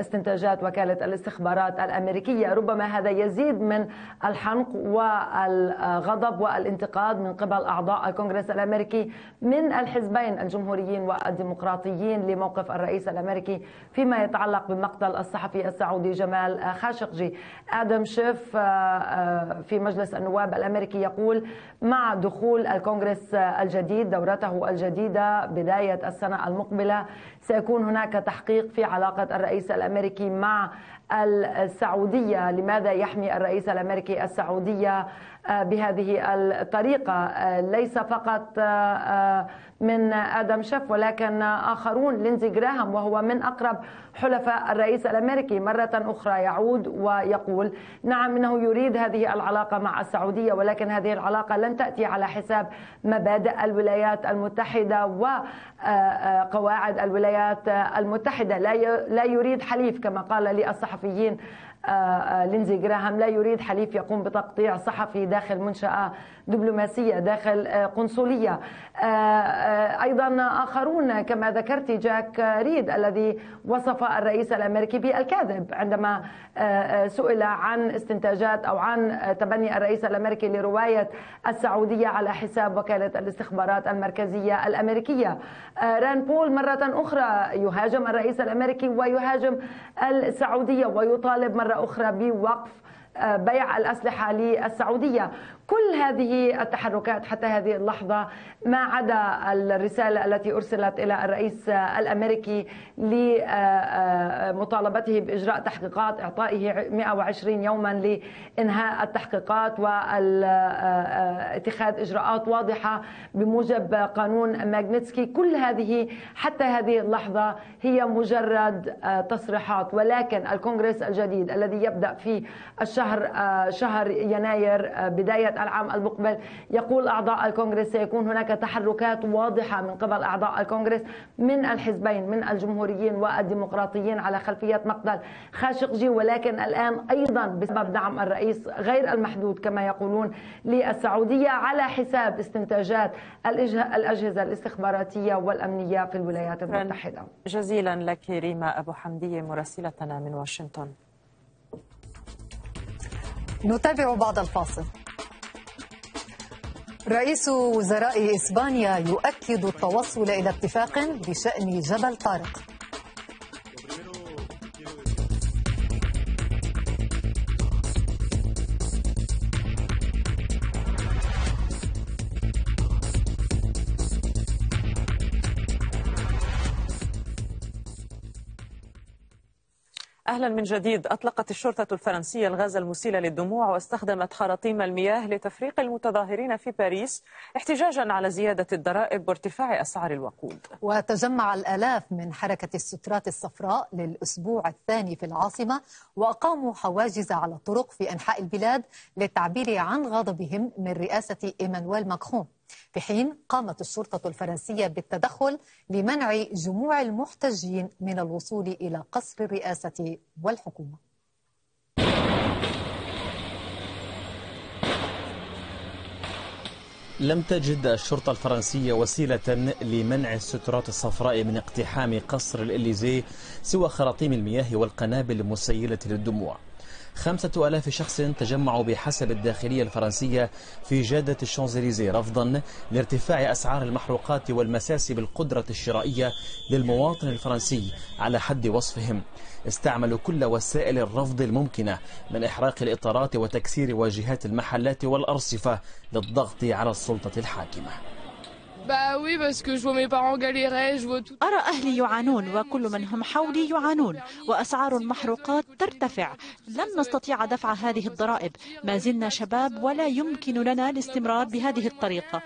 استنتاجات وكالة الاستخبارات الأمريكية. ربما هذا يزيد من الحنق والغضب والانتقاد من قبل أعضاء الكونغرس الأمريكي من الحزبين الجمهوريين والديمقراطيين لموقف الرئيس الأمريكي فيما يتعلق بمقتل الصحفي السعودي جمال خاشقجي. آدم شيف آه، في مجلس النواب الأمريكي يقول مع دخول الكونغرس الجديد دورته الجديدة بداية السنة المقبلة سيكون هناك تحقيق في علاقة الرئيس الأمريكي مع السعودية. لماذا يحمي الرئيس الأمريكي السعودية آه، بهذه الطريقة؟ آه، ليس فقط آه، من آدم شف ولكن آخرون لينزي جراهام وهو من أقرب حلفاء الرئيس الأمريكي مرة أخرى يعود ويقول نعم إنه يريد هذه العلاقة مع السعودية ولكن هذه العلاقة لن تأتي على حساب مبادئ الولايات المتحدة وقواعد الولايات المتحدة. لا يريد حليف كما قال لي الصحفيين آه، آه، لينزي جراهام لا يريد حليف يقوم بتقطيع صحفي داخل منشأة دبلوماسية داخل آه، قنصلية. أيضا آخرون كما ذكرت جاك ريد الذي وصف الرئيس الأمريكي بالكاذب عندما سئل عن استنتاجات أو عن تبني الرئيس الأمريكي لرواية السعودية على حساب وكالة الاستخبارات المركزية الأمريكية. ران بول مرة أخرى يهاجم الرئيس الأمريكي ويهاجم السعودية ويطالب مرة أخرى بوقف آه، بيع الأسلحة للسعودية. كل هذه التحركات حتى هذه اللحظة ما عدا الرسالة التي أرسلت إلى الرئيس الأمريكي لمطالبته بإجراء تحقيقات إعطائه 120 يوما لإنهاء التحقيقات واتخاذ إجراءات واضحة بموجب قانون ماغنيتسكي كل هذه حتى هذه اللحظة هي مجرد تصريحات ولكن الكونغرس الجديد الذي يبدأ في الشهر شهر يناير بداية العام المقبل. يقول أعضاء الكونغرس سيكون هناك تحركات واضحة من قبل أعضاء الكونغرس من الحزبين من الجمهوريين والديمقراطيين على خلفية مقتل خاشقجي ولكن الآن أيضا بسبب دعم الرئيس غير المحدود كما يقولون للسعودية على حساب استنتاجات الأجهزة الاستخباراتية والأمنية في الولايات المتحدة. جزيلا لك ريما أبو حمدية مراسلتنا من واشنطن. نتابع بعد الفاصل. رئيس وزراء إسبانيا يؤكد التوصل إلى اتفاق بشأن جبل طارق. أهلا من جديد. أطلقت الشرطة الفرنسية الغاز المسيل للدموع واستخدمت خراطيم المياه لتفريق المتظاهرين في باريس احتجاجا على زيادة الضرائب وارتفاع أسعار الوقود. وتجمع الآلاف من حركة السترات الصفراء للأسبوع الثاني في العاصمة وأقاموا حواجز على الطرق في أنحاء البلاد للتعبير عن غضبهم من رئاسة إيمانويل ماكرون. في حين قامت الشرطة الفرنسية بالتدخل لمنع جموع المحتجين من الوصول إلى قصر الرئاسة والحكومة. لم تجد الشرطة الفرنسية وسيلة لمنع السترات الصفراء من اقتحام قصر الإليزي سوى خراطيم المياه والقنابل المسيلة للدموع. خمسة ألاف شخص تجمعوا بحسب الداخلية الفرنسية في جادة الشانزليزيه رفضا لارتفاع أسعار المحروقات والمساس بالقدرة الشرائية للمواطن الفرنسي على حد وصفهم. استعملوا كل وسائل الرفض الممكنة من إحراق الإطارات وتكسير واجهات المحلات والأرصفة للضغط على السلطة الحاكمة. أرى أهلي يعانون وكل من هم حولي يعانون وأسعار المحروقات ترتفع. لن نستطيع دفع هذه الضرائب. ما زلنا شباب ولا يمكن لنا الاستمرار بهذه الطريقة.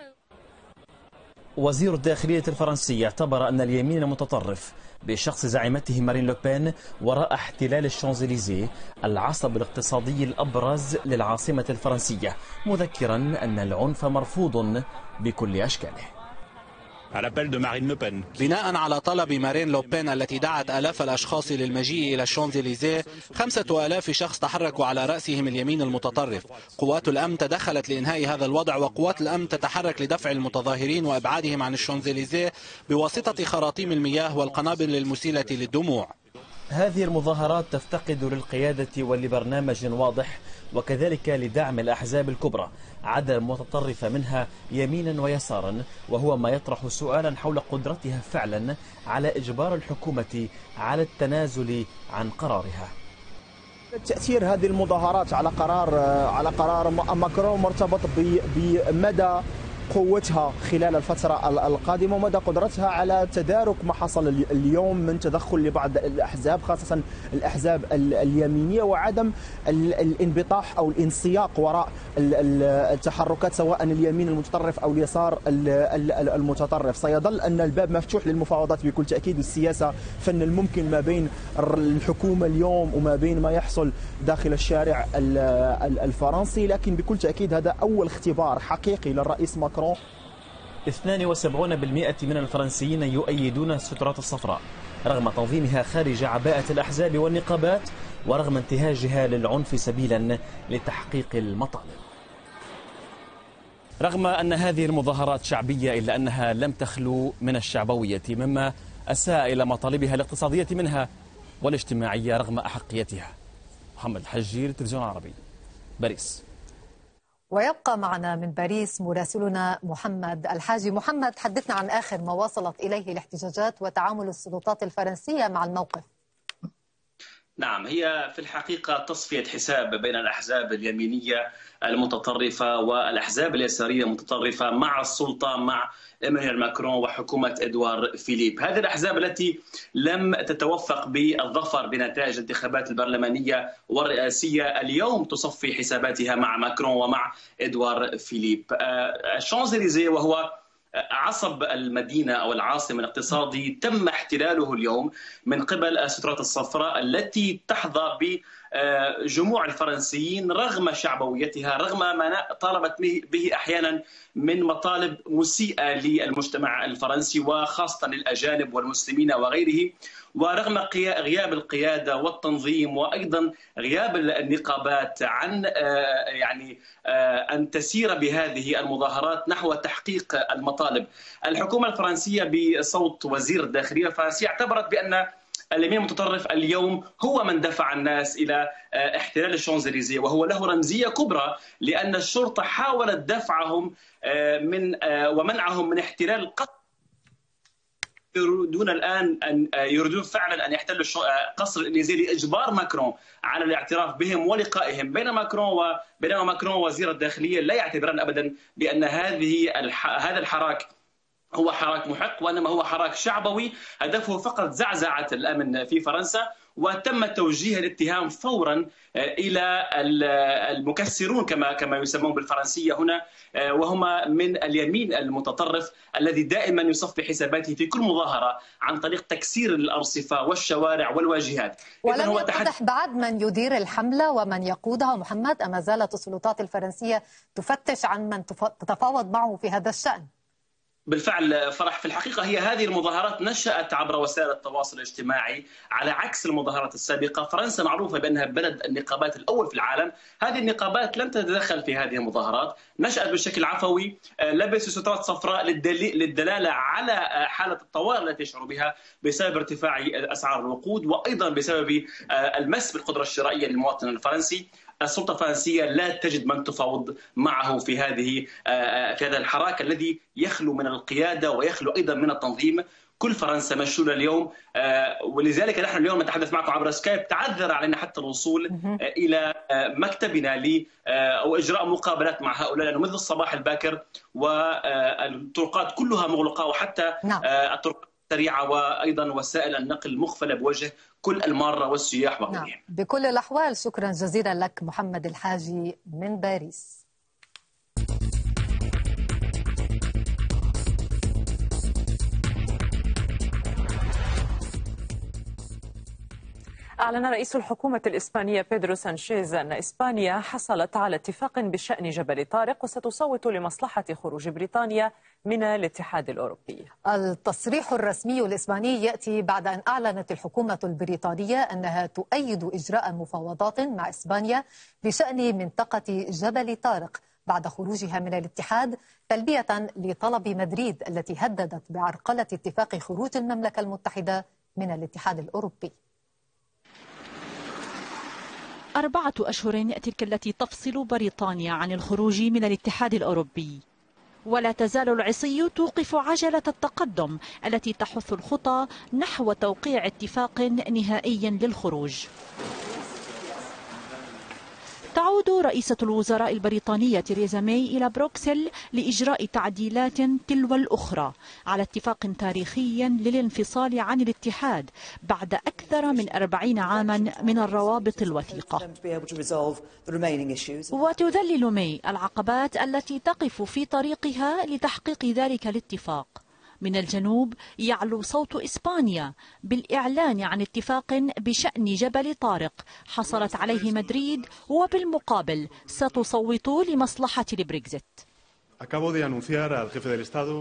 وزير الداخلية الفرنسي اعتبر أن اليمين المتطرف بشخص زعيمته مارين لوبين وراء احتلال الشانزليزيه العصب الاقتصادي الأبرز للعاصمة الفرنسية مذكرا أن العنف مرفوض بكل أشكاله. بناء على طلب مارين لوبين التي دعت آلاف الأشخاص للمجيء إلى الشانزليزيه خمسة آلاف شخص تحركوا على رأسهم اليمين المتطرف. قوات الأمن تدخلت لإنهاء هذا الوضع وقوات الأمن تتحرك لدفع المتظاهرين وإبعادهم عن الشانزليزيه بواسطة خراطيم المياه والقنابل المسيلة للدموع. هذه المظاهرات تفتقد للقيادة ولبرنامج واضح وكذلك لدعم الأحزاب الكبرى عدا متطرفة منها يمينا ويسارا وهو ما يطرح سؤالا حول قدرتها فعلا على إجبار الحكومة على التنازل عن قرارها. تأثير هذه المظاهرات على قرار على قرار ماكرون مرتبط بمدى قوتها خلال الفترة القادمة ومدى قدرتها على تدارك ما حصل اليوم من تدخل لبعض الأحزاب خاصة الأحزاب اليمينية وعدم الانبطاح أو الانسياق وراء التحركات سواء اليمين المتطرف أو اليسار المتطرف. سيظل أن الباب مفتوح للمفاوضات بكل تأكيد. والسياسة فن الممكن ما بين الحكومة اليوم وما بين ما يحصل داخل الشارع الفرنسي لكن بكل تأكيد هذا أول اختبار حقيقي للرئيس ماكرون. ماكرون 72% من الفرنسيين يؤيدون السترات الصفراء رغم تنظيمها خارج عباءة الأحزاب والنقابات ورغم انتهاجها للعنف سبيلا لتحقيق المطالب. رغم أن هذه المظاهرات شعبية إلا أنها لم تخلو من الشعبوية مما أساء إلى مطالبها الاقتصادية منها والاجتماعية رغم أحقيتها. محمد الحجير تلفزيون عربي باريس. ويبقى معنا من باريس مراسلنا محمد الحاجي. محمد حدثنا عن آخر ما وصلت إليه الاحتجاجات وتعامل السلطات الفرنسية مع الموقف. نعم هي في الحقيقة تصفية حساب بين الأحزاب اليمينية المتطرفة والأحزاب اليسارية المتطرفة مع السلطة مع ايمانويل ماكرون وحكومة ادوار فيليب، هذه الأحزاب التي لم تتوفق بالظفر بنتائج الانتخابات البرلمانية والرئاسية اليوم تصفي حساباتها مع ماكرون ومع ادوار فيليب. الشانزليزيه وهو عصب المدينة أو العاصمة الاقتصادي تم احتلاله اليوم من قبل السترات الصفراء التي تحظى ب جموع الفرنسيين رغم شعبويتها رغم ما طالبت به أحيانا من مطالب مسيئة للمجتمع الفرنسي وخاصة للاجانب والمسلمين وغيره ورغم غياب القيادة والتنظيم وأيضا غياب النقابات عن يعني أن تسير بهذه المظاهرات نحو تحقيق المطالب. الحكومة الفرنسية بصوت وزير الداخلية الفرنسي اعتبرت بأن اليمين المتطرف اليوم هو من دفع الناس إلى احتلال الشانزليزيه وهو له رمزية كبرى لأن الشرطة حاولت دفعهم من ومنعهم من احتلال القصر يريدون الآن أن يريدون فعلا أن يحتلوا قصر الاليزيه لإجبار ماكرون على الاعتراف بهم ولقائهم. بين ماكرون وبينما ماكرون وزير الداخلية لا يعتبران ابدا بأن هذه هذا الحراك هو حراك محق وإنما هو حراك شعبوي. هدفه فقط زعزعة الأمن في فرنسا وتم توجيه الاتهام فورا إلى المكسرون كما كما يسمون بالفرنسية هنا وهما من اليمين المتطرف الذي دائما يصفي حساباته في كل مظاهرة عن طريق تكسير الأرصفة والشوارع والواجهات. ولم يتضح بعد من يدير الحملة ومن يقودها محمد أما زالت السلطات الفرنسية تفتش عن من تتفاوض معه في هذا الشأن. بالفعل فرح. في الحقيقة هي هذه المظاهرات نشأت عبر وسائل التواصل الاجتماعي على عكس المظاهرات السابقة. فرنسا معروفة بأنها بلد النقابات الأول في العالم. هذه النقابات لم تتدخل في هذه المظاهرات. نشأت بشكل عفوي لبسوا سترات صفراء للدلالة على حالة الطوارئ التي يشعر بها بسبب ارتفاع أسعار الوقود وأيضا بسبب المس بالقدرة الشرائية للمواطن الفرنسي. السلطة الفرنسية لا تجد من تفاوض معه في هذه في هذا الحراك الذي يخلو من القيادة ويخلو أيضا من التنظيم. كل فرنسا مشلوله اليوم ولذلك نحن اليوم نتحدث معكم عبر سكايب. تعذر علينا حتى الوصول إلى مكتبنا ل أو إجراء مقابلات مع هؤلاء. لأنه منذ الصباح الباكر والطرقات كلها مغلقة وحتى نعم. سريعه وأيضا وسائل النقل مخفله بوجه كل المارة والسياح وغيرهم. نعم. بكل الأحوال شكرا جزيلا لك محمد الحاجي من باريس. أعلن رئيس الحكومة الإسبانية بيدرو سانشيز أن إسبانيا حصلت على اتفاق بشأن جبل طارق وستصوت لمصلحة خروج بريطانيا من الاتحاد الأوروبي. التصريح الرسمي الإسباني يأتي بعد أن أعلنت الحكومة البريطانية أنها تؤيد إجراء مفاوضات مع إسبانيا بشأن منطقة جبل طارق بعد خروجها من الاتحاد تلبية لطلب مدريد التي هددت بعرقلة اتفاق خروج المملكة المتحدة من الاتحاد الأوروبي. أربعة أشهر تلك التي تفصل بريطانيا عن الخروج من الاتحاد الأوروبي. ولا تزال العصي توقف عجلة التقدم التي تحث الخطى نحو توقيع اتفاق نهائي للخروج. تعود رئيسة الوزراء البريطانية تيريزا ماي إلى بروكسل لإجراء تعديلات تلو الأخرى على اتفاق تاريخي للانفصال عن الاتحاد بعد أكثر من أربعين عاما من الروابط الوثيقة. وتذلل ماي العقبات التي تقف في طريقها لتحقيق ذلك الاتفاق. من الجنوب يعلو صوت إسبانيا بالإعلان عن اتفاق بشأن جبل طارق. حصلت عليه مدريد وبالمقابل ستصوت لمصلحة البريكزيت.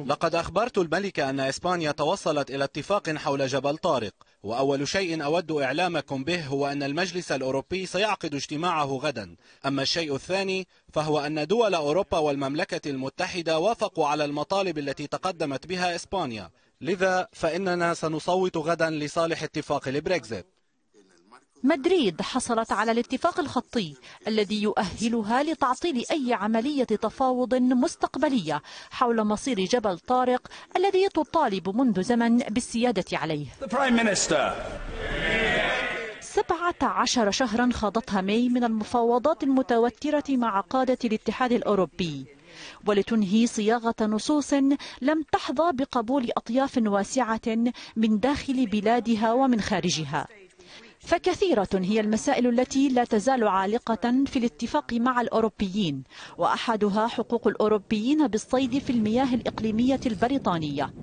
لقد أخبرت الملك أن إسبانيا توصلت إلى اتفاق حول جبل طارق وأول شيء أود إعلامكم به هو أن المجلس الأوروبي سيعقد اجتماعه غدا. أما الشيء الثاني فهو أن دول أوروبا والمملكة المتحدة وافقوا على المطالب التي تقدمت بها إسبانيا. لذا فإننا سنصوت غدا لصالح اتفاق البريكزيت. مدريد حصلت على الاتفاق الخطي الذي يؤهلها لتعطيل أي عملية تفاوض مستقبلية حول مصير جبل طارق الذي تطالب منذ زمن بالسيادة عليه. سبعة عشر شهرا خاضتها مي من المفاوضات المتوترة مع قادة الاتحاد الأوروبي ولتنهي صياغة نصوص لم تحظى بقبول أطياف واسعة من داخل بلادها ومن خارجها. فكثيرة هي المسائل التي لا تزال عالقة في الاتفاق مع الأوروبيين وأحدها حقوق الأوروبيين بالصيد في المياه الإقليمية البريطانية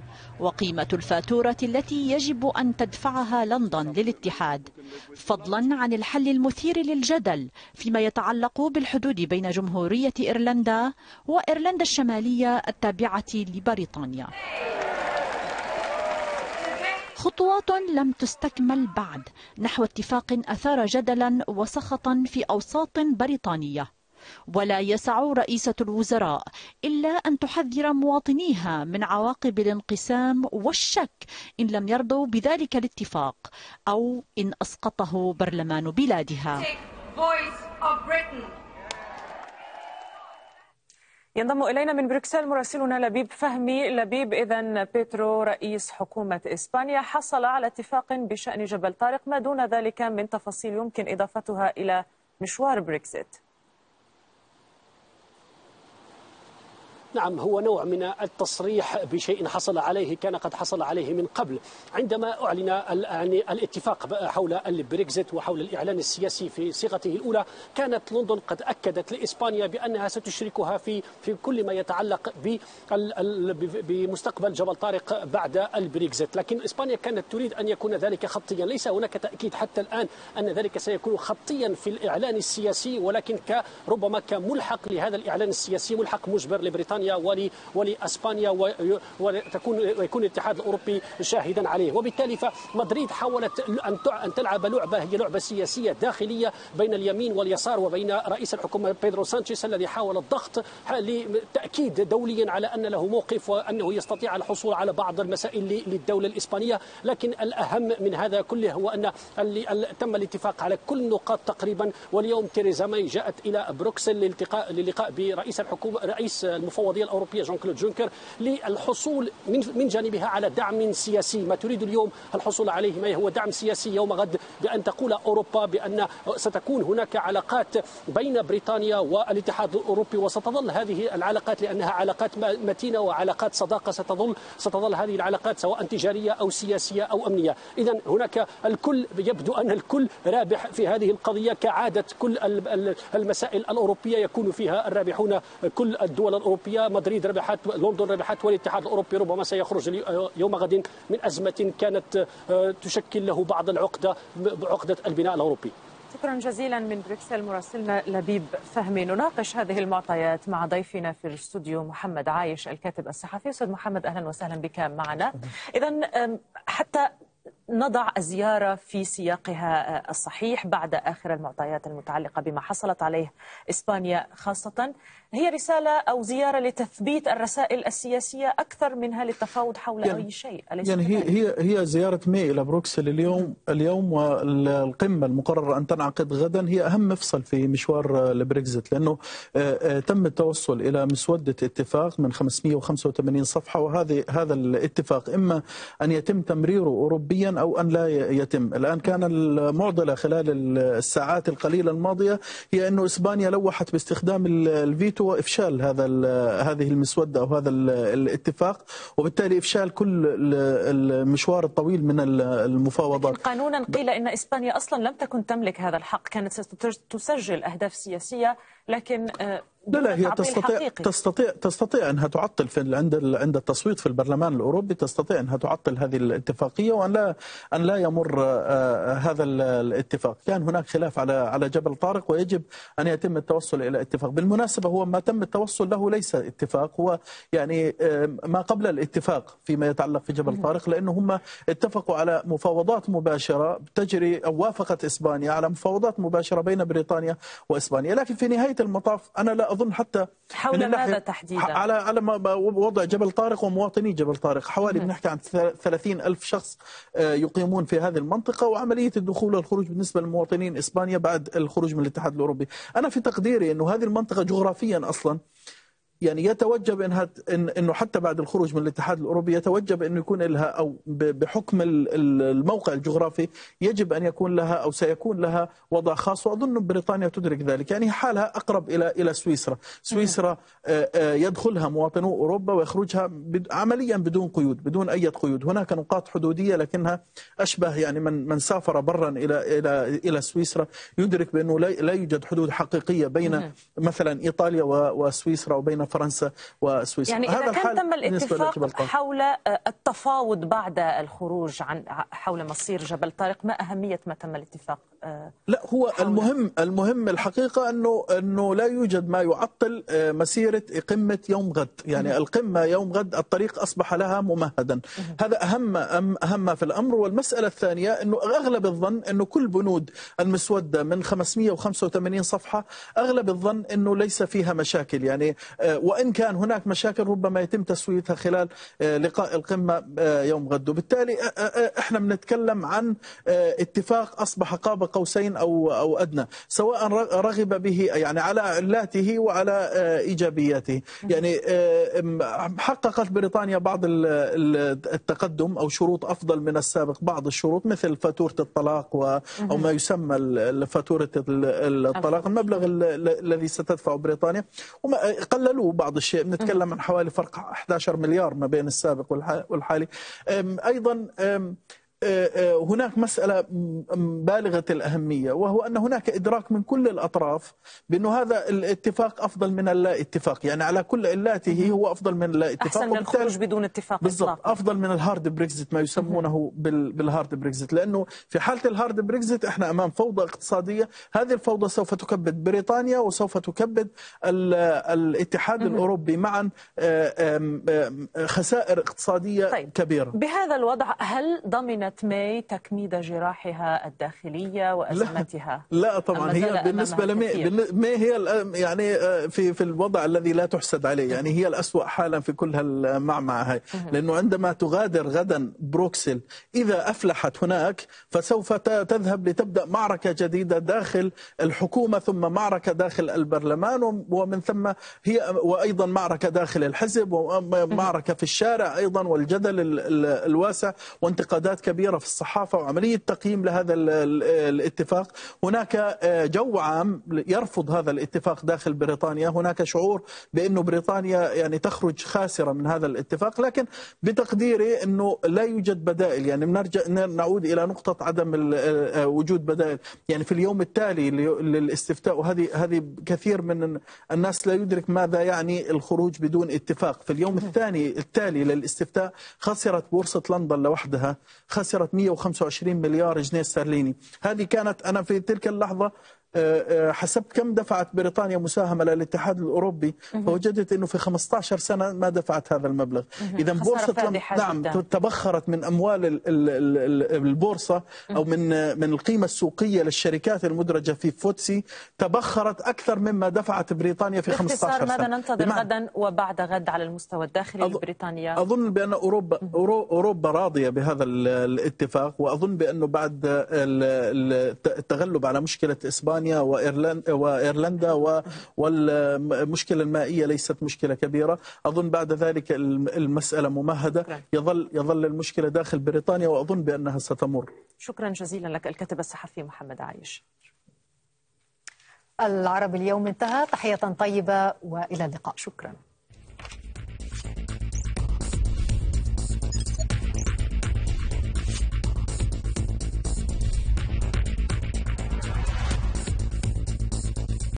وقيمة الفاتورة التي يجب أن تدفعها لندن للاتحاد فضلا عن الحل المثير للجدل فيما يتعلق بالحدود بين جمهورية إيرلندا وإيرلندا الشمالية التابعة لبريطانيا. خطوات لم تستكمل بعد نحو اتفاق أثار جدلا وسخطا في أوساط بريطانية. ولا يسع رئيسة الوزراء إلا أن تحذر مواطنيها من عواقب الانقسام والشك إن لم يرضوا بذلك الاتفاق أو إن أسقطه برلمان بلادها. ينضم إلينا من بروكسل مراسلنا لبيب فهمي. لبيب إذا بيدرو رئيس حكومة إسبانيا حصل على اتفاق بشأن جبل طارق ما دون ذلك من تفاصيل يمكن إضافتها إلى مشوار بريكسيت نعم هو نوع من التصريح بشيء حصل عليه كان قد حصل عليه من قبل. عندما أعلن يعني الاتفاق حول البريكزيت وحول الإعلان السياسي في صيغته الأولى كانت لندن قد أكدت لإسبانيا بأنها ستشركها في في كل ما يتعلق بمستقبل جبل طارق بعد البريكزيت. لكن إسبانيا كانت تريد أن يكون ذلك خطيا. ليس هناك تأكيد حتى الآن أن ذلك سيكون خطيا في الإعلان السياسي ولكن ربما كملحق لهذا الإعلان السياسي ملحق مجبر لبريطانيا بريطانيا ولاسبانيا وتكون ويكون الاتحاد الأوروبي شاهدا عليه. وبالتالي فمدريد حاولت أن أن تلعب لعبة هي لعبة سياسية داخلية بين اليمين واليسار وبين رئيس الحكومة بيدرو سانشيز الذي حاول الضغط لتأكيد دوليا على أن له موقف وأنه يستطيع الحصول على بعض المسائل للدولة الإسبانية. لكن الأهم من هذا كله هو أن تم الاتفاق على كل النقاط تقريبا. واليوم تيريزا ماي جاءت إلى بروكسل للالتقاء للقاء برئيس الحكومة رئيس المفوض المفوضية الأوروبية جون كلود جونكر للحصول من من جانبها على دعم سياسي. ما تريد اليوم الحصول عليه ما هو دعم سياسي يوم غد بأن تقول أوروبا بأن ستكون هناك علاقات بين بريطانيا والاتحاد الأوروبي وستظل هذه العلاقات لأنها علاقات متينة وعلاقات صداقة ستظل ستظل هذه العلاقات سواء تجارية أو سياسية أو أمنية. إذا هناك الكل يبدو أن الكل رابح في هذه القضية. كعادة كل المسائل الأوروبية يكون فيها الرابحون كل الدول مدريد ربحت لندن ربحت والاتحاد الأوروبي ربما سيخرج يوم غد من أزمة كانت آه، تشكل له بعض العقدة عقدة البناء الأوروبي. شكرا جزيلا من بروكسل. مراسلنا لبيب فهمي. نناقش هذه المعطيات مع ضيفنا في الاستوديو محمد عايش الكاتب الصحفي. أستاذ محمد أهلا وسهلا بك معنا. اذا حتى نضع الزيارة في سياقها آه، الصحيح بعد آخر المعطيات المتعلقة بما حصلت عليه إسبانيا خاصة هي رسالة أو زيارة لتثبيت الرسائل السياسية أكثر منها للتفاوض حول يعني أي شيء أليس يعني هي هي هي زيارة مي إلى بروكسل اليوم اليوم والقمة المقررة أن تنعقد غدا هي أهم مفصل في مشوار البريكزيت لأنه آه، آه، تم التوصل إلى مسودة اتفاق من 585 صفحة وهذه هذا الاتفاق إما أن يتم تمريره أوروبيا أو أن لا يتم. الآن كان المعضلة خلال الساعات القليلة الماضية هي أنه إسبانيا لوحت باستخدام الفيتو وافشال هذا هذه المسودة أو هذا الاتفاق. وبالتالي إفشال كل المشوار الطويل من المفاوضات قانونا قيل إن إسبانيا أصلا لم تكن تملك هذا الحق. كانت ستسجل أهداف سياسية لكن آه، لا لا هي تستطيع حقيقي. تستطيع تستطيع أنها تعطل في عند عند التصويت في البرلمان الأوروبي تستطيع أنها تعطل هذه الاتفاقية وأن لا أن لا يمر آه، هذا الاتفاق، كان هناك خلاف على على جبل طارق ويجب أن يتم التوصل إلى اتفاق، بالمناسبة هو ما تم التوصل له ليس اتفاق هو يعني آه، ما قبل الاتفاق فيما يتعلق في جبل طارق لأنه هم اتفقوا على مفاوضات مباشرة تجري أو وافقت إسبانيا على مفاوضات مباشرة بين بريطانيا وإسبانيا، لكن في نهاية المطاف أنا لا أظن حتى حول ماذا تحديدا؟ على على وضع جبل طارق ومواطني جبل طارق. حوالي بنحكي عن 30 ألف شخص آه، يقيمون في هذه المنطقة وعملية الدخول والخروج بالنسبة للمواطنين إسبانيا بعد الخروج من الاتحاد الأوروبي. أنا في تقديري أنه هذه المنطقة جغرافيا أصلا يعني يتوجب إنها إن إنه حتى بعد الخروج من الاتحاد الأوروبي يتوجب إنه يكون لها أو بحكم الموقع الجغرافي يجب أن يكون لها أو سيكون لها وضع خاص وأظن بريطانيا تدرك ذلك. يعني حالها أقرب إلى إلى سويسرا، سويسرا يدخلها مواطنو أوروبا ويخرجها عمليا بدون قيود، بدون أي قيود، هناك نقاط حدودية لكنها أشبه يعني من من سافر برا إلى إلى إلى سويسرا. يدرك بأنه لا يوجد حدود حقيقية بين مثلا إيطاليا وسويسرا وبين فرنسا وسويسرا. يعني هذا إذا كان تم الاتفاق حول التفاوض بعد الخروج عن حول مصير جبل طارق ما أهمية ما تم الاتفاق؟ لا هو حول. المهم المهم الحقيقة أنه أنه لا يوجد ما يعطل مسيرة قمة يوم غد يعني مم. القمة يوم غد الطريق أصبح لها ممهدا مم. هذا أهم ما في الأمر والمسألة الثانية أنه أغلب الظن أنه كل بنود المسودة من 585 صفحة أغلب الظن أنه ليس فيها مشاكل يعني وإن كان هناك مشاكل ربما يتم تسويتها خلال لقاء القمة يوم غد وبالتالي إحنا بنتكلم عن اتفاق أصبح قاب قوسين أو أو أدنى سواء رغب به يعني على علاته وعلى إيجابياته. يعني حققت بريطانيا بعض التقدم أو شروط أفضل من السابق بعض الشروط مثل فاتورة الطلاق أو ما يسمى فاتورة الطلاق المبلغ الذي ستدفعه بريطانيا. قللوا بعض الشيء. بنتكلم عن حوالي فرق 11 مليار ما بين السابق والحالي. أيضا هناك مسألة بالغة الأهمية وهو أن هناك إدراك من كل الأطراف بأنه هذا الاتفاق أفضل من اللا اتفاق. يعني على كل علاته هو أفضل من اللا اتفاق أحسن من الخروج بدون اتفاق بالضبط. أفضل من ال hard Brexit ما يسمونه بال hard Brexit. لأنه في حالة ال hard Brexit إحنا أمام فوضى اقتصادية هذه الفوضى سوف تكبد. بريطانيا وسوف تكبد الاتحاد الأوروبي معا خسائر اقتصادية طيب. كبيرة. بهذا الوضع هل ضمنت ماي تضميد جراحها الداخلية وأزمتها. لا, لا طبعا هي بالنسبة لماي ماي هي يعني في في الوضع الذي لا تحسد عليه يعني هي الأسوأ حالا في كل هالمعمعة هاي. لأنه عندما تغادر غدا بروكسل إذا أفلحت هناك فسوف تذهب لتبدأ معركة جديدة داخل الحكومة ثم معركة داخل البرلمان ومن ثم هي وأيضا معركة داخل الحزب ومعركة في الشارع أيضا والجدل الواسع وانتقادات كبيرة في الصحافة وعملية تقييم لهذا الاتفاق. هناك جو عام يرفض هذا الاتفاق داخل بريطانيا. هناك شعور بأنه بريطانيا يعني تخرج خاسرة من هذا الاتفاق لكن بتقديري أنه لا يوجد بدائل. يعني بنرجع نعود إلى نقطة عدم وجود بدائل. يعني في اليوم التالي للاستفتاء وهذه هذه كثير من الناس لا يدرك ماذا يعني الخروج بدون اتفاق. في اليوم الثاني التالي للاستفتاء خسرت بورصة لندن لوحدها. خسرت 125 مليار جنيه استرليني هذه كانت أنا في تلك اللحظة حسبت كم دفعت بريطانيا مساهمة للاتحاد الأوروبي فوجدت أنه في 15 سنة ما دفعت هذا المبلغ. إذا بورصة نعم جدا. تبخرت من أموال البورصة أو من من القيمة السوقية للشركات المدرجة في فوتسي تبخرت أكثر مما دفعت بريطانيا في 15 سنة. ماذا ننتظر غدا وبعد غد على المستوى الداخلي أظ... لبريطانيا؟ أظن بأن أوروبا أوروبا راضية بهذا الاتفاق وأظن بأنه بعد التغلب على مشكلة إسبانيا إسبانيا وإيرلندا والمشكلة المائية ليست مشكلة كبيرة. أظن بعد ذلك المسألة ممهدة. يظل يظل المشكلة داخل بريطانيا وأظن بأنها ستمر. شكرا جزيلا لك الكاتب الصحفي محمد عايش. العرب اليوم انتهى. تحية طيبة وإلى اللقاء. شكرا.